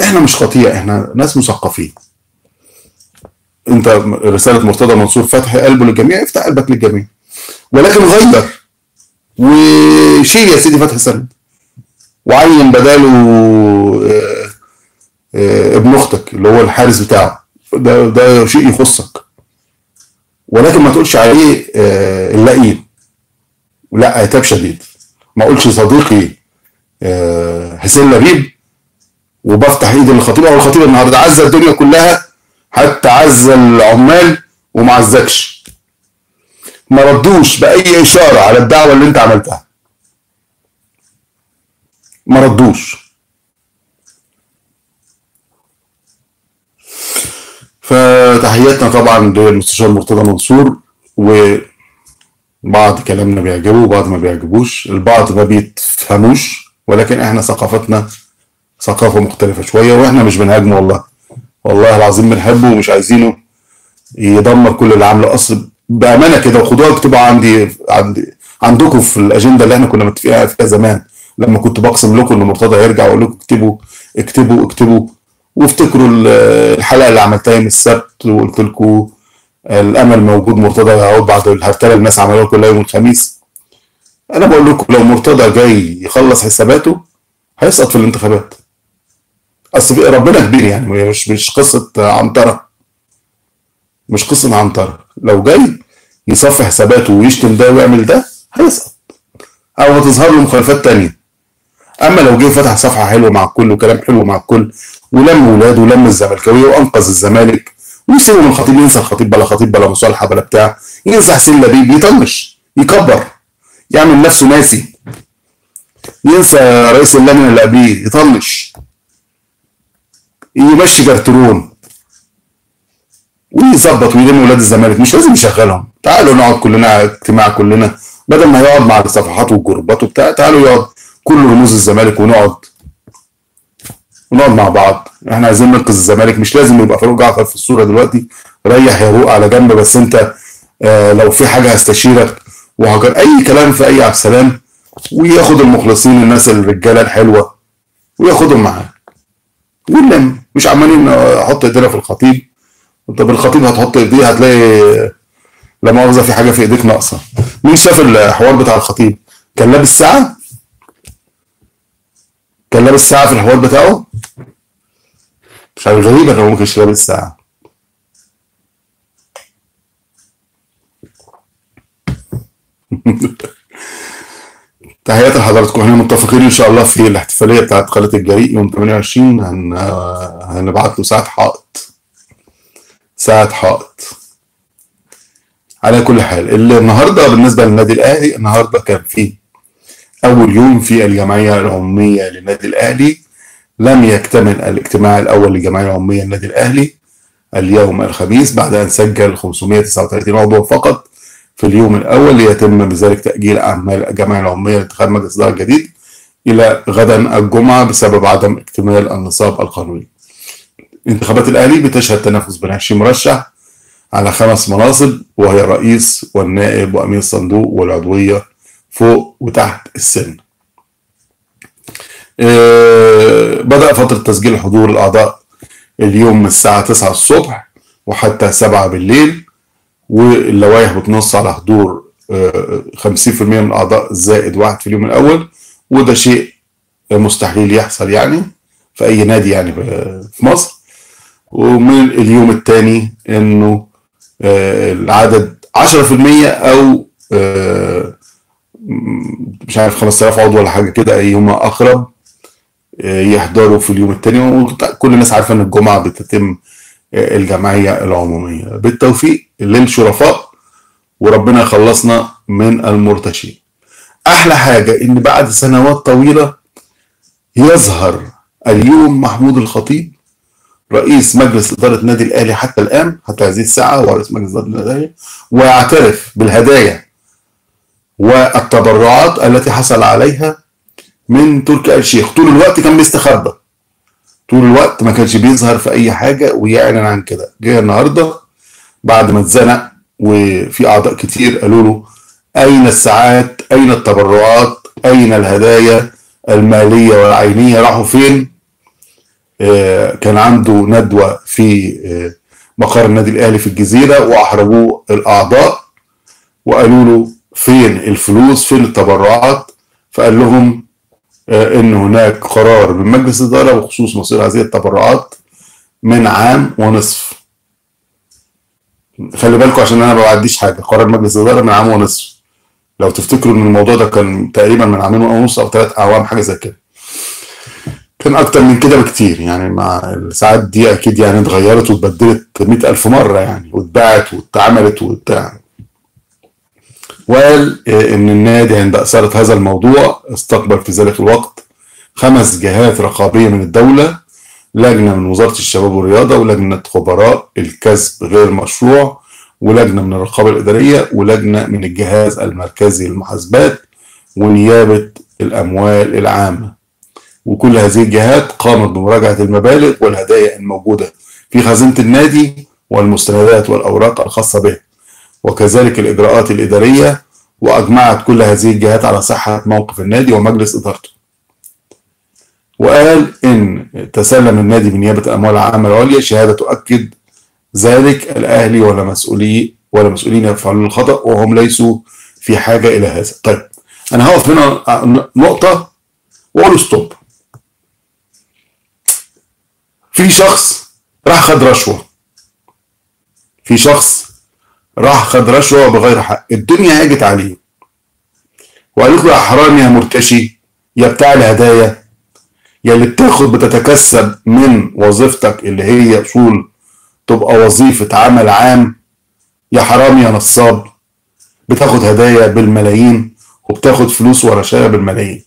إحنا مش خطيئة إحنا ناس مثقفين. أنت رسالة مرتضى منصور فتح قلبه للجميع افتح قلبك للجميع. ولكن غير. وشيل يا سيدي فتح سند وعين بداله آه، آه، ابن أختك اللي هو الحارس بتاعه. ده ده شيء يخصك. ولكن ما تقولش عليه آه، اللئيم. لا عتاب شديد. ما اقولش صديقي آه، حسين لبيب وبفتح إيدي للخطيب. أو الخطيب النهارده عز الدنيا كلها حتى عز العمال وما عزكش. ما ردوش بأي إشارة على الدعوة اللي أنت عملتها. ما ردوش. فتحياتنا طبعا للمستشار مرتضى منصور وبعض كلامنا بيعجبه وبعض ما بيعجبوش. البعض ما بيتفهموش ولكن إحنا ثقافتنا ثقافة مختلفة شوية وإحنا مش بنهاجمه والله. والله العظيم بنحبه ومش عايزينه يدمر كل اللي عامله. أصل بأمانة كده وخدوها اكتبوها عندي عندي عندكم في الأجندة اللي إحنا كنا متفقين فيها زمان. لما كنت بقسم لكم إن مرتضى هيرجع واقول لكم اكتبوا اكتبوا اكتبوا. وافتكروا ال- الحلقة اللي عملتها يوم السبت وقلت لكم الأمل موجود مرتضى هيعود بعد الهرتله الناس عملوها كلها يوم الخميس. أنا بقول لكم لو مرتضى جاي يخلص حساباته هيسقط في الانتخابات. أصل ربنا كبير يعني مش مش قصة عنترة. مش قصة عنترة. لو جاي يصفي حساباته ويشتم ده ويعمل ده هيسقط. أو هتظهر له مخالفات تانية. أما لو جه فتح صفحة حلوة مع الكل وكلام حلو مع الكل ولم ولاده ولم الزملكاوية وأنقذ الزمالك. ويسيبه من الخطيب ينسى الخطيب بلا خطيب بلا مصالحة بلا بتاع. ينسى حسين لبيب يطنش يكبر يعمل نفسه ناسي. ينسى رئيس اللجنة اللي قبليه يطنش. يمشي جرترون ويظبط ويلم ولاد الزمالك. مش لازم يشغلهم. تعالوا نقعد كلنا اجتماع كلنا. بدل ما يقعد مع الصفحات والجروبات وبتاع تعالوا يقعد كل رموز الزمالك ونقعد. ونقعد مع بعض. إحنا عايزين ننقذ الزمالك مش لازم يبقى فاروق جعفر في الصورة دلوقتي. ريح يا روق على جنب بس انت آه لو في حاجة هستشيرك وهجر. أي كلام في أي عبد السلام وياخد المخلصين الناس الرجالة الحلوة وياخدهم معاه ونلم مش عمالين أحط إيدينا في الخطيب. طب الخطيب هتحط إيديه؟ هتلاقي لا مؤاخذة في حاجة في إيديك ناقصة. مين شاف الحوار بتاع الخطيب؟ كان لابس ساعة؟ كان لابس ساعة في الحوار بتاعه؟ مش غريبة انه ممكن لابس ساعة. تحياتي لحضراتكم. إحنا متفقين إن شاء الله في الاحتفالية بتاعت قناة الجريء يوم 28 هن... هنبعت له ساعة حائط. ساعة حائط. على كل حال النهارده بالنسبة للنادي الأهلي النهارده كان في أول يوم في الجمعية العمومية للنادي الأهلي لم يكتمل الاجتماع الأول للجمعية العمومية للنادي الأهلي اليوم الخميس بعد أن سجل 539 عضو فقط في اليوم الأول ليتم بذلك تأجيل أعمال الجمعية العمومية لانتخاب مجلس الاداره الجديد إلى غدا الجمعة بسبب عدم اكتمال النصاب القانوني. انتخابات الأهلي بتشهد تنافس بين 20 مرشح على خمس مناصب وهي الرئيس والنائب وامين الصندوق والعضوية فوق وتحت السن. آه، بدأ فترة تسجيل حضور الأعضاء اليوم من الساعة 9 الصبح وحتى 7 بالليل واللوائح بتنص على حضور آه، 50% من الأعضاء زائد واحد في اليوم الأول وده شيء مستحيل يحصل يعني في أي نادي يعني في مصر ومن اليوم الثاني إنه آه، العدد 10% أو آه، مش عارف 5000 عضو ولا حاجة كده أيهما أقرب يحضروا في اليوم الثاني وكل الناس عارفة إن الجمعة بتتم الجمعية العمومية. بالتوفيق للشرفاء وربنا يخلصنا من المرتشين. أحلى حاجة إن بعد سنوات طويلة يظهر اليوم محمود الخطيب رئيس مجلس إدارة النادي الأهلي حتى الآن حتى هذه الساعة هو رئيس مجلس إدارة النادي الأهلي ويعترف بالهدايا والتبرعات التي حصل عليها من تركي آل الشيخ طول الوقت كان بيستخبى. طول الوقت ما كانش بيظهر في أي حاجة ويعلن عن كده. جه النهارده بعد ما اتزنق وفي أعضاء كتير قالوا له أين الساعات؟ أين التبرعات؟ أين الهدايا المالية والعينية؟ راحوا فين؟ آه كان عنده ندوة في آه مقر النادي الأهلي في الجزيرة واحرجوه الأعضاء وقالوا له فين الفلوس فين التبرعات؟ فقال لهم إن هناك قرار من مجلس الإدارة بخصوص مصير هذه التبرعات من عام ونصف. خلي بالكم عشان أنا ما بعديش حاجة قرار مجلس الإدارة من عام ونصف. لو تفتكروا إن الموضوع ده كان تقريبا من عامين ونص أو ثلاث أعوام حاجة زي كده. كان أكتر من كده بكتير يعني مع الساعات دي أكيد يعني اتغيرت واتبدلت 100000 مرة يعني واتباعت واتعملت وبتاع. وقال إن النادي عند اثاره هذا الموضوع استقبل في ذلك الوقت خمس جهات رقابية من الدولة لجنة من وزارة الشباب والرياضة ولجنة خبراء الكسب غير مشروع ولجنة من الرقابة الإدارية ولجنة من الجهاز المركزي للمحاسبات ونيابة الأموال العامة. وكل هذه الجهات قامت بمراجعة المبالغ والهدايا الموجودة في خزينة النادي والمستندات والأوراق الخاصة به. وكذلك الإجراءات الإدارية وأجمعت كل هذه الجهات على صحة موقف النادي ومجلس إدارته. وقال إن تسلم النادي بنيابة الأموال العامة العليا شهادة تؤكد ذلك الأهلي ولا مسؤولي ولا مسؤولين يفعلون الخطأ وهم ليسوا في حاجة إلى هذا. طيب أنا هقف هنا نقطة وأقول ستوب في شخص راح خد رشوة. في شخص راح خد رشوة بغير حق. الدنيا هاجت عليه. وقالت له يا حرامي يا مرتشي يا بتاع الهدايا يا اللي بتاخد بتتكسب من وظيفتك اللي هي اصول تبقى وظيفة عمل عام. يا حرامي يا نصاب بتاخد هدايا بالملايين وبتاخد فلوس ورشايا بالملايين.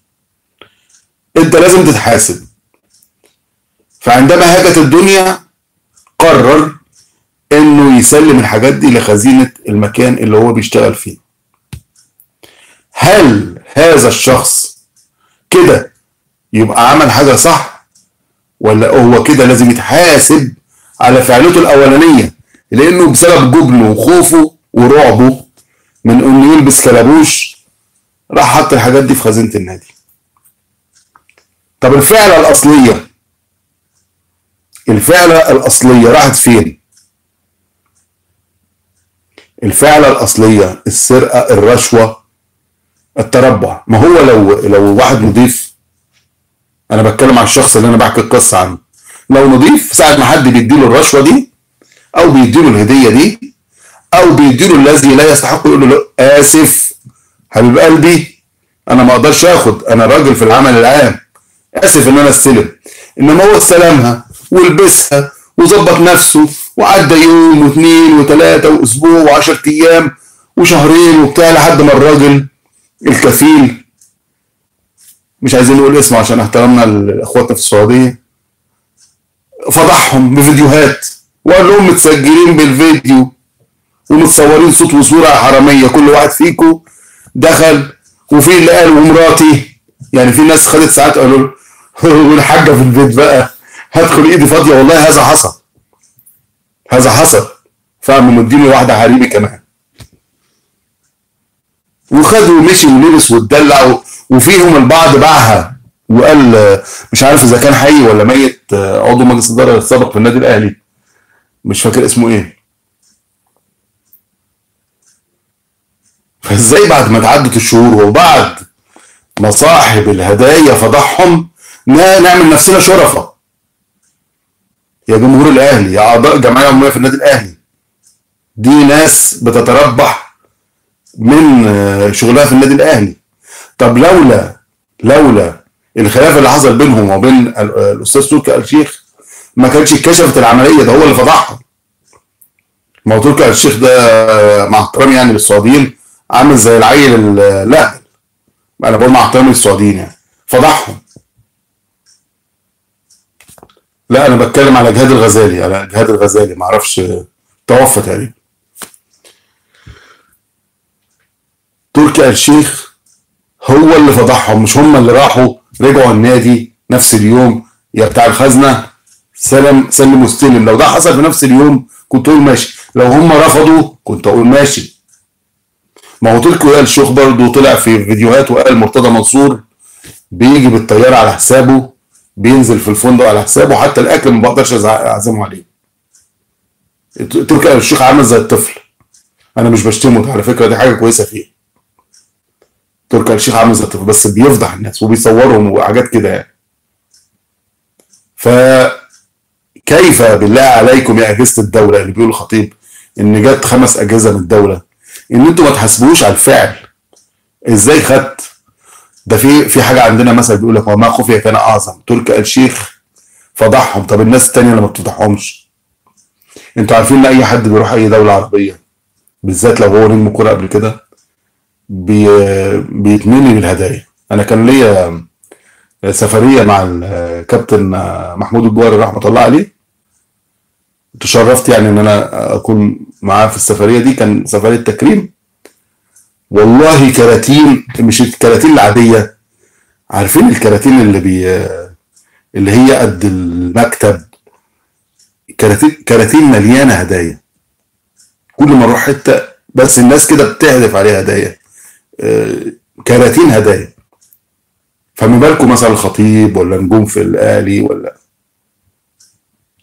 انت لازم تتحاسب. فعندما هاجت الدنيا قرر إنه يسلم الحاجات دي لخزينة المكان اللي هو بيشتغل فيه. هل هذا الشخص كده يبقى عمل حاجة صح؟ ولا هو كده لازم يتحاسب على فعلته الأولانية؟ لأنه بسبب جبنه وخوفه ورعبه من إنه يلبس كلابوش راح حط الحاجات دي في خزينة النادي. طب الفعلة الأصلية؟ الفعلة الأصلية راحت فين؟ الفعلة الأصلية السرقة الرشوة التربع. ما هو لو لو واحد نضيف أنا بتكلم على الشخص اللي أنا بحكي القصة عنه. لو نضيف ساعة ما حد بيديله الرشوة دي أو بيديله الهدية دي أو بيديله الذي لا يستحق يقول له آسف حبيب قلبي أنا ما أقدرش آخد أنا راجل في العمل العام آسف إن أنا استلم. إنما هو استلمها ولبسها وظبط نفسه وعدى يوم واثنين وثلاثة وأسبوع وعشرة أيام وشهرين وبتاع لحد ما الراجل الكفيل مش عايزين نقول اسمه عشان احترامنا لأخواتنا في السعودية فضحهم بفيديوهات وقال لهم متسجلين بالفيديو ومتصورين صوت وصوره حرامية كل واحد فيكم دخل وفي اللي قال ومراتي يعني في ناس خدت ساعات قالوا له والحاجة في البيت بقى هدخل إيدي فاضية والله هذا حصل. هذا حصل. فقاموا مديني واحدة حريمي كمان. وخدوا ومشي ولبس واتدلع وفيهم البعض باعها. وقال مش عارف إذا كان حي ولا ميت عضو مجلس الاداره السابق في النادي الأهلي. مش فاكر اسمه إيه. فإزاي بعد ما تعدت الشهور وبعد ما صاحب الهدايا فضحهم نعمل نفسنا شرفاء. يا جمهور الأهلي يا أعضاء الجمعية العموميه في النادي الأهلي. دي ناس بتتربح من آه، شغلها في النادي الأهلي. طب لولا لولا الخلاف اللي حصل بينهم وبين آه، الأستاذ تركي الشيخ ما كانتش اتكشفت العملية ده هو اللي فضحهم ما هو تركي الشيخ ده آه، مع احترامي يعني للسعوديين عامل زي العيل ال- لا أنا بقول مع احترامي للسعوديين يعني. فضحهم. لا أنا بتكلم على جهاد الغزالي على جهاد الغزالي ما أعرفش توفى تقريبا. تركي آل الشيخ هو اللي فضحهم مش هم اللي راحوا رجعوا النادي نفس اليوم يا بتاع الخزنة سلم سلم واستلم لو ده حصل في نفس اليوم كنت أقول ماشي. لو هم رفضوا كنت أقول ماشي. ما هو تركي آل الشيخ برضه طلع في فيديوهات وقال مرتضى منصور بيجي بالطيارة على حسابه بينزل في الفندق على حسابه حتى الأكل ما بقدرش أعزمه عليه. تركي الشيخ عامل زي الطفل. أنا مش بشتمه على فكرة دي حاجة كويسة فيه. تركي الشيخ عامل زي الطفل بس بيفضح الناس وبيصورهم وحاجات كده يعني. فكيف بالله عليكم يا اجهزه الدولة؟ اللي بيقول الخطيب إن جت خمس أجهزة من الدولة. إن أنتوا ما تحاسبوش على الفعل. إزاي خدت؟ ده في في حاجة عندنا مثلا بيقول لك وما خفي كان أعظم. تركي آل الشيخ فضحهم. طب الناس التانية اللي ما بتفضحهمش؟ أنتوا عارفين إن أي حد بيروح أي دولة عربية بالذات لو هو نجم كورة قبل كده بي بيتمني بالهدايا. أنا كان ليا سفرية مع الكابتن محمود الجوهري رحمة الله عليه. تشرفت يعني إن أنا أكون معاه في السفرية دي. كان سفرية تكريم. والله كراتين مش الكراتين العادية عارفين الكراتين اللي بي اللي هي قد المكتب؟ كراتين كراتين مليانة هدايا. كل ما نروح حتة بس الناس كده بتهدف عليها هدايا. آه، كراتين هدايا. فما بالكم مثلا الخطيب ولا نجوم في الاهلي ولا؟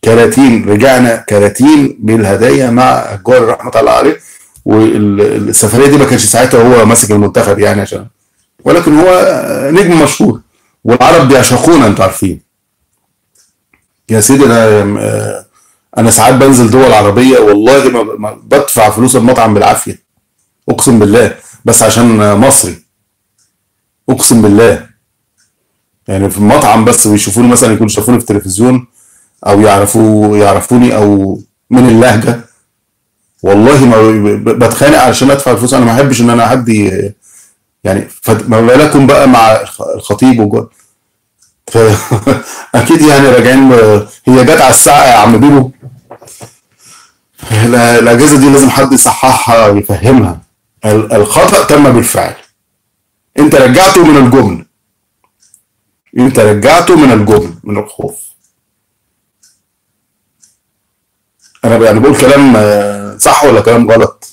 كراتين رجعنا كراتين بالهدايا مع الجوهري رحمة الله عليه. والسفرية دي ما كانش ساعتها هو ماسك المنتخب يعني عشان ولكن هو نجم مشهور والعرب بيعشقونا أنتوا عارفين. يا سيدي أنا أنا ساعات بنزل دول عربية والله ما- بدفع فلوس المطعم بالعافية. أقسم بالله بس عشان مصري. أقسم بالله. يعني في المطعم بس بيشوفوني مثلا يكونوا شافوني في التلفزيون أو يعرفوا يعرفوني أو من اللهجة. والله ما بتخانق علشان ادفع الفلوس. أنا ما احبش ان أنا حد يعني فد- ما بالكم بقى مع الخ- الخطيب وجو ف... أكيد يعني راجعين هي جت على الساعة يا عم بيبو. ال- الاجهزة دي لازم حد يصححها ويفهمها. ال- الخطأ تم بالفعل. انت رجعته من الجبن. انت رجعته من الجبن من الخوف. أنا يعني بقول كلام آه، صح ولا كلام غلط؟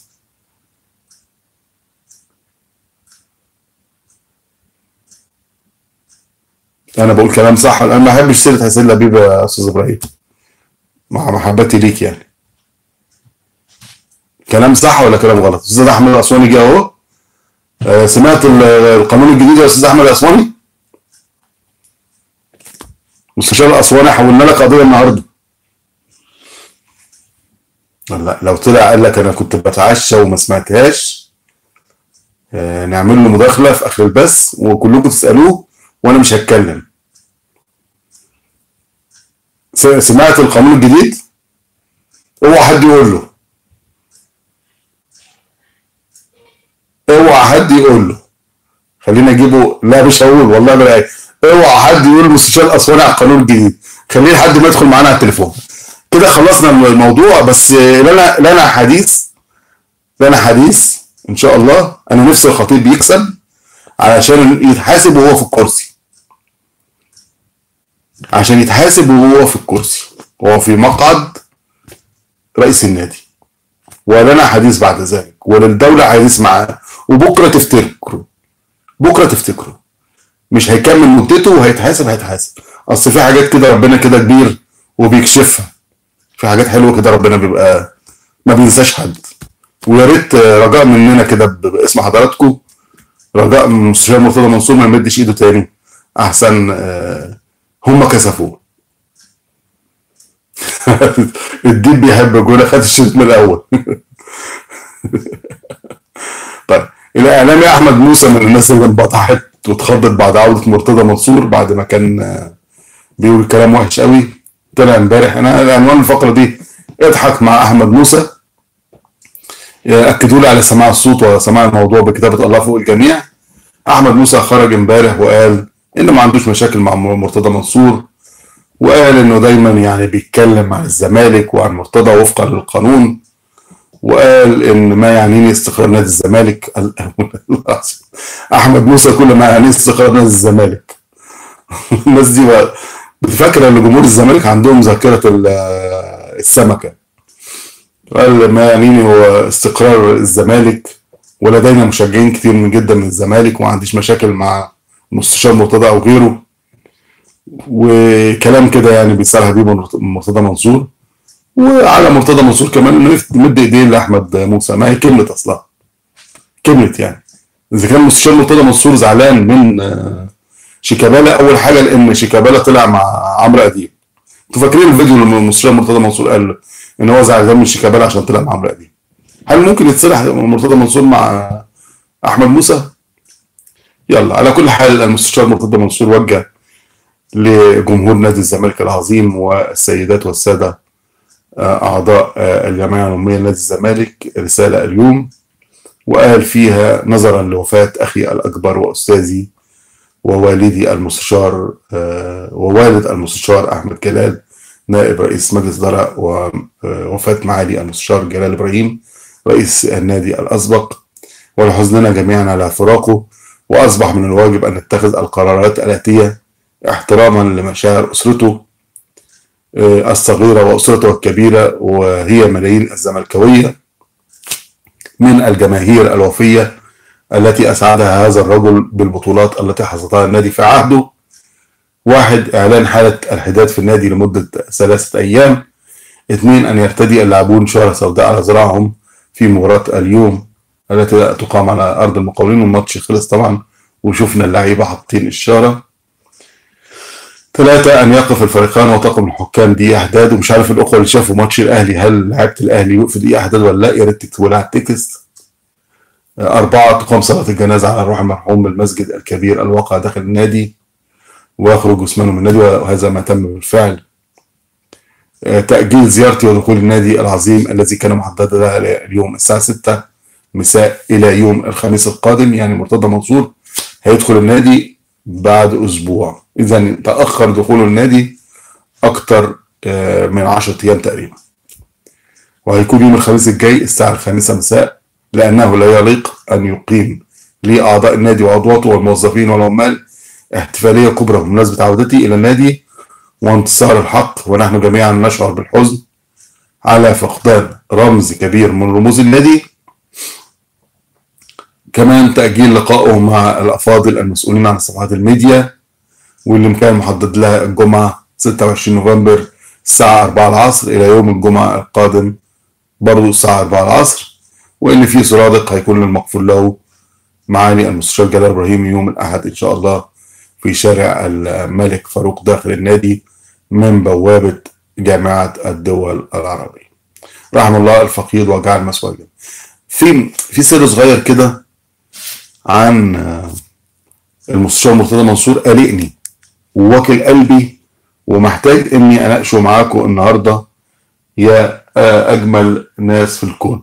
أنا بقول كلام صح. أنا ما بحبش سيرة حسين لبيب يا أستاذ إبراهيم. مع محبتي ليك يعني. كلام صح ولا كلام غلط؟ أستاذ أحمد الأسواني جه أهو. آه، سمعت ال- القانون الجديد يا أستاذ أحمد الأسواني؟ مستشار الأسواني حولنا لك قضية النهارده. لا لو طلع قال لك أنا كنت بتعشى وما سمعتهاش آه، نعمل له مداخلة في آخر البث وكلكم تسألوه وأنا مش هتكلم. سمعت القانون الجديد؟ اوعى حد يقول له. اوعى حد يقول له. خلينا اجيبه. لا مش هقول والله ما اوعى حد يقول مستشار الاسواني على القانون الجديد. خلينا حد ما يدخل معانا على التليفون. كده خلصنا الموضوع بس لنا لنا حديث لنا حديث إن شاء الله. أنا نفسي الخطيب يكسب علشان يتحاسب وهو في الكرسي. عشان يتحاسب وهو في الكرسي. وهو في مقعد رئيس النادي. ولنا حديث بعد ذلك. وللدولة حديث معاه. وبكرة تفتكروا. بكرة تفتكروا. مش هيكمل مدته وهيتحاسب هيتحاسب. أصل في حاجات كده ربنا كده كبير وبيكشفها. في حاجات حلوة كده ربنا بيبقى ما بينساش حد. ويا ريت رجاء مننا كده باسم حضراتكم رجاء من المستشار مرتضى منصور ما يمدش ايده تاني. أحسن آه، هم كسفوه الدين بيحب الجولة خد الشريط من الأول. طيب الاعلامي أحمد موسى من الناس اللي انبطحت واتخضت بعد عودة مرتضى منصور بعد ما كان آه، بيقول كلام وحش قوي. طلع امبارح أنا عنوان الفقرة دي اضحك مع أحمد موسى. أكدوا لي على سماع الصوت وسماع الموضوع بكتابة الله فوق الجميع. أحمد موسى خرج امبارح وقال إنه ما عندوش مشاكل مع مرتضى منصور وقال إنه دايما يعني بيتكلم عن الزمالك وعن مرتضى وفقا للقانون وقال إن ما يعنيني استقرار نادي الزمالك. أحمد موسى كل ما يعنيه استقرار نادي الزمالك. الناس دي بقى فاكره ان جمهور الزمالك عندهم ذاكرة ال- السمكة. قال ما يعنيني هو استقرار الزمالك ولدينا مشجعين كتير من جدا من الزمالك وما عنديش مشاكل مع مستشار مرتضى أو غيره. وكلام كده يعني بيصالح بيه مرت- مرتضى منصور. وعلى مرتضى منصور كمان انه يمد ايديه لأحمد موسى. ما هي كلمة أصلا. كلمة يعني. إذا كان مستشار مرتضى منصور زعلان من شيكابالا أول حاجة لأن شيكابالا طلع مع عمرو أديب. أنتوا فاكرين الفيديو اللي المستشار مرتضى منصور قال إن هو زعلان من شيكابالا عشان طلع مع عمرو أديب. هل ممكن يتصلح مرتضى منصور مع أحمد موسى؟ يلا على كل حال المستشار مرتضى منصور وجه لجمهور نادي الزمالك العظيم والسيدات والسادة آه، أعضاء آه، الجمعية العمومية لنادي الزمالك رسالة اليوم وقال فيها نظرا لوفاة أخي الأكبر وأستاذي ووالدي المستشار آه، ووالد المستشار أحمد جلال نائب رئيس مجلس اداره ووفاة معالي المستشار جلال إبراهيم رئيس النادي الأسبق. ولحزننا جميعا على فراقه وأصبح من الواجب أن نتخذ القرارات الآتية احتراما لمشاعر أسرته آه، الصغيرة وأسرته الكبيرة وهي ملايين الزملكاوية من الجماهير الوفية التي اسعدها هذا الرجل بالبطولات التي حصدها النادي. في عهده واحد إعلان حالة الحداد في النادي لمدة ثلاثة أيام. اثنين أن يرتدي اللاعبون شارة سوداء على ذراعهم في مباراة اليوم التي تقام على أرض المقاولين. والماتش خلص طبعا وشفنا اللعيبة حاطين الشارة. ثلاثة أن يقف الفريقان وطاقم الحكام. دقيقة إحداد. ومش عارف الأخوة اللي شافوا ماتش الأهلي هل لعيبة الأهلي وقفوا دقيقة إحداد ولا لا؟ يا ريت تكتبوا لها التكست. أربعة تقام صلاة الجنازة على الروح المرحوم بالمسجد الكبير الواقع داخل النادي ويخرج جثمانه من النادي وهذا ما تم بالفعل. آه، تأجيل زيارتي ودخول النادي العظيم الذي كان محدد لها اليوم الساعة 6 مساء إلى يوم الخميس القادم يعني مرتضى منصور هيدخل النادي بعد أسبوع. إذا تأخر دخوله النادي أكتر آه، من 10 أيام تقريبا. وهيكون يوم الخميس الجاي الساعة الخامسة مساء لأنه لا يليق أن يقيم لأعضاء النادي وعضواته والموظفين والعمال احتفالية كبرى بمناسبة عودتي إلى النادي وانتصار الحق ونحن جميعا نشعر بالحزن على فقدان رمز كبير من رموز النادي. كمان تأجيل لقائه مع الأفاضل المسؤولين عن صفحات الميديا واللي كان محدد لها الجمعة 26 نوفمبر الساعة 4 العصر إلى يوم الجمعة القادم برضو الساعة 4 العصر. واللي فيه سرادق هيكون المغفور له. معالي المستشار جلال إبراهيم يوم الأحد إن شاء الله في شارع الملك فاروق داخل النادي من بوابة جامعة الدول العربية. رحم الله الفقير وجعل مسواه في في سر صغير كده عن المستشار مرتضى منصور قلقني وواكل قلبي ومحتاج إني أناقشه معاكم النهارده. يا أجمل ناس في الكون.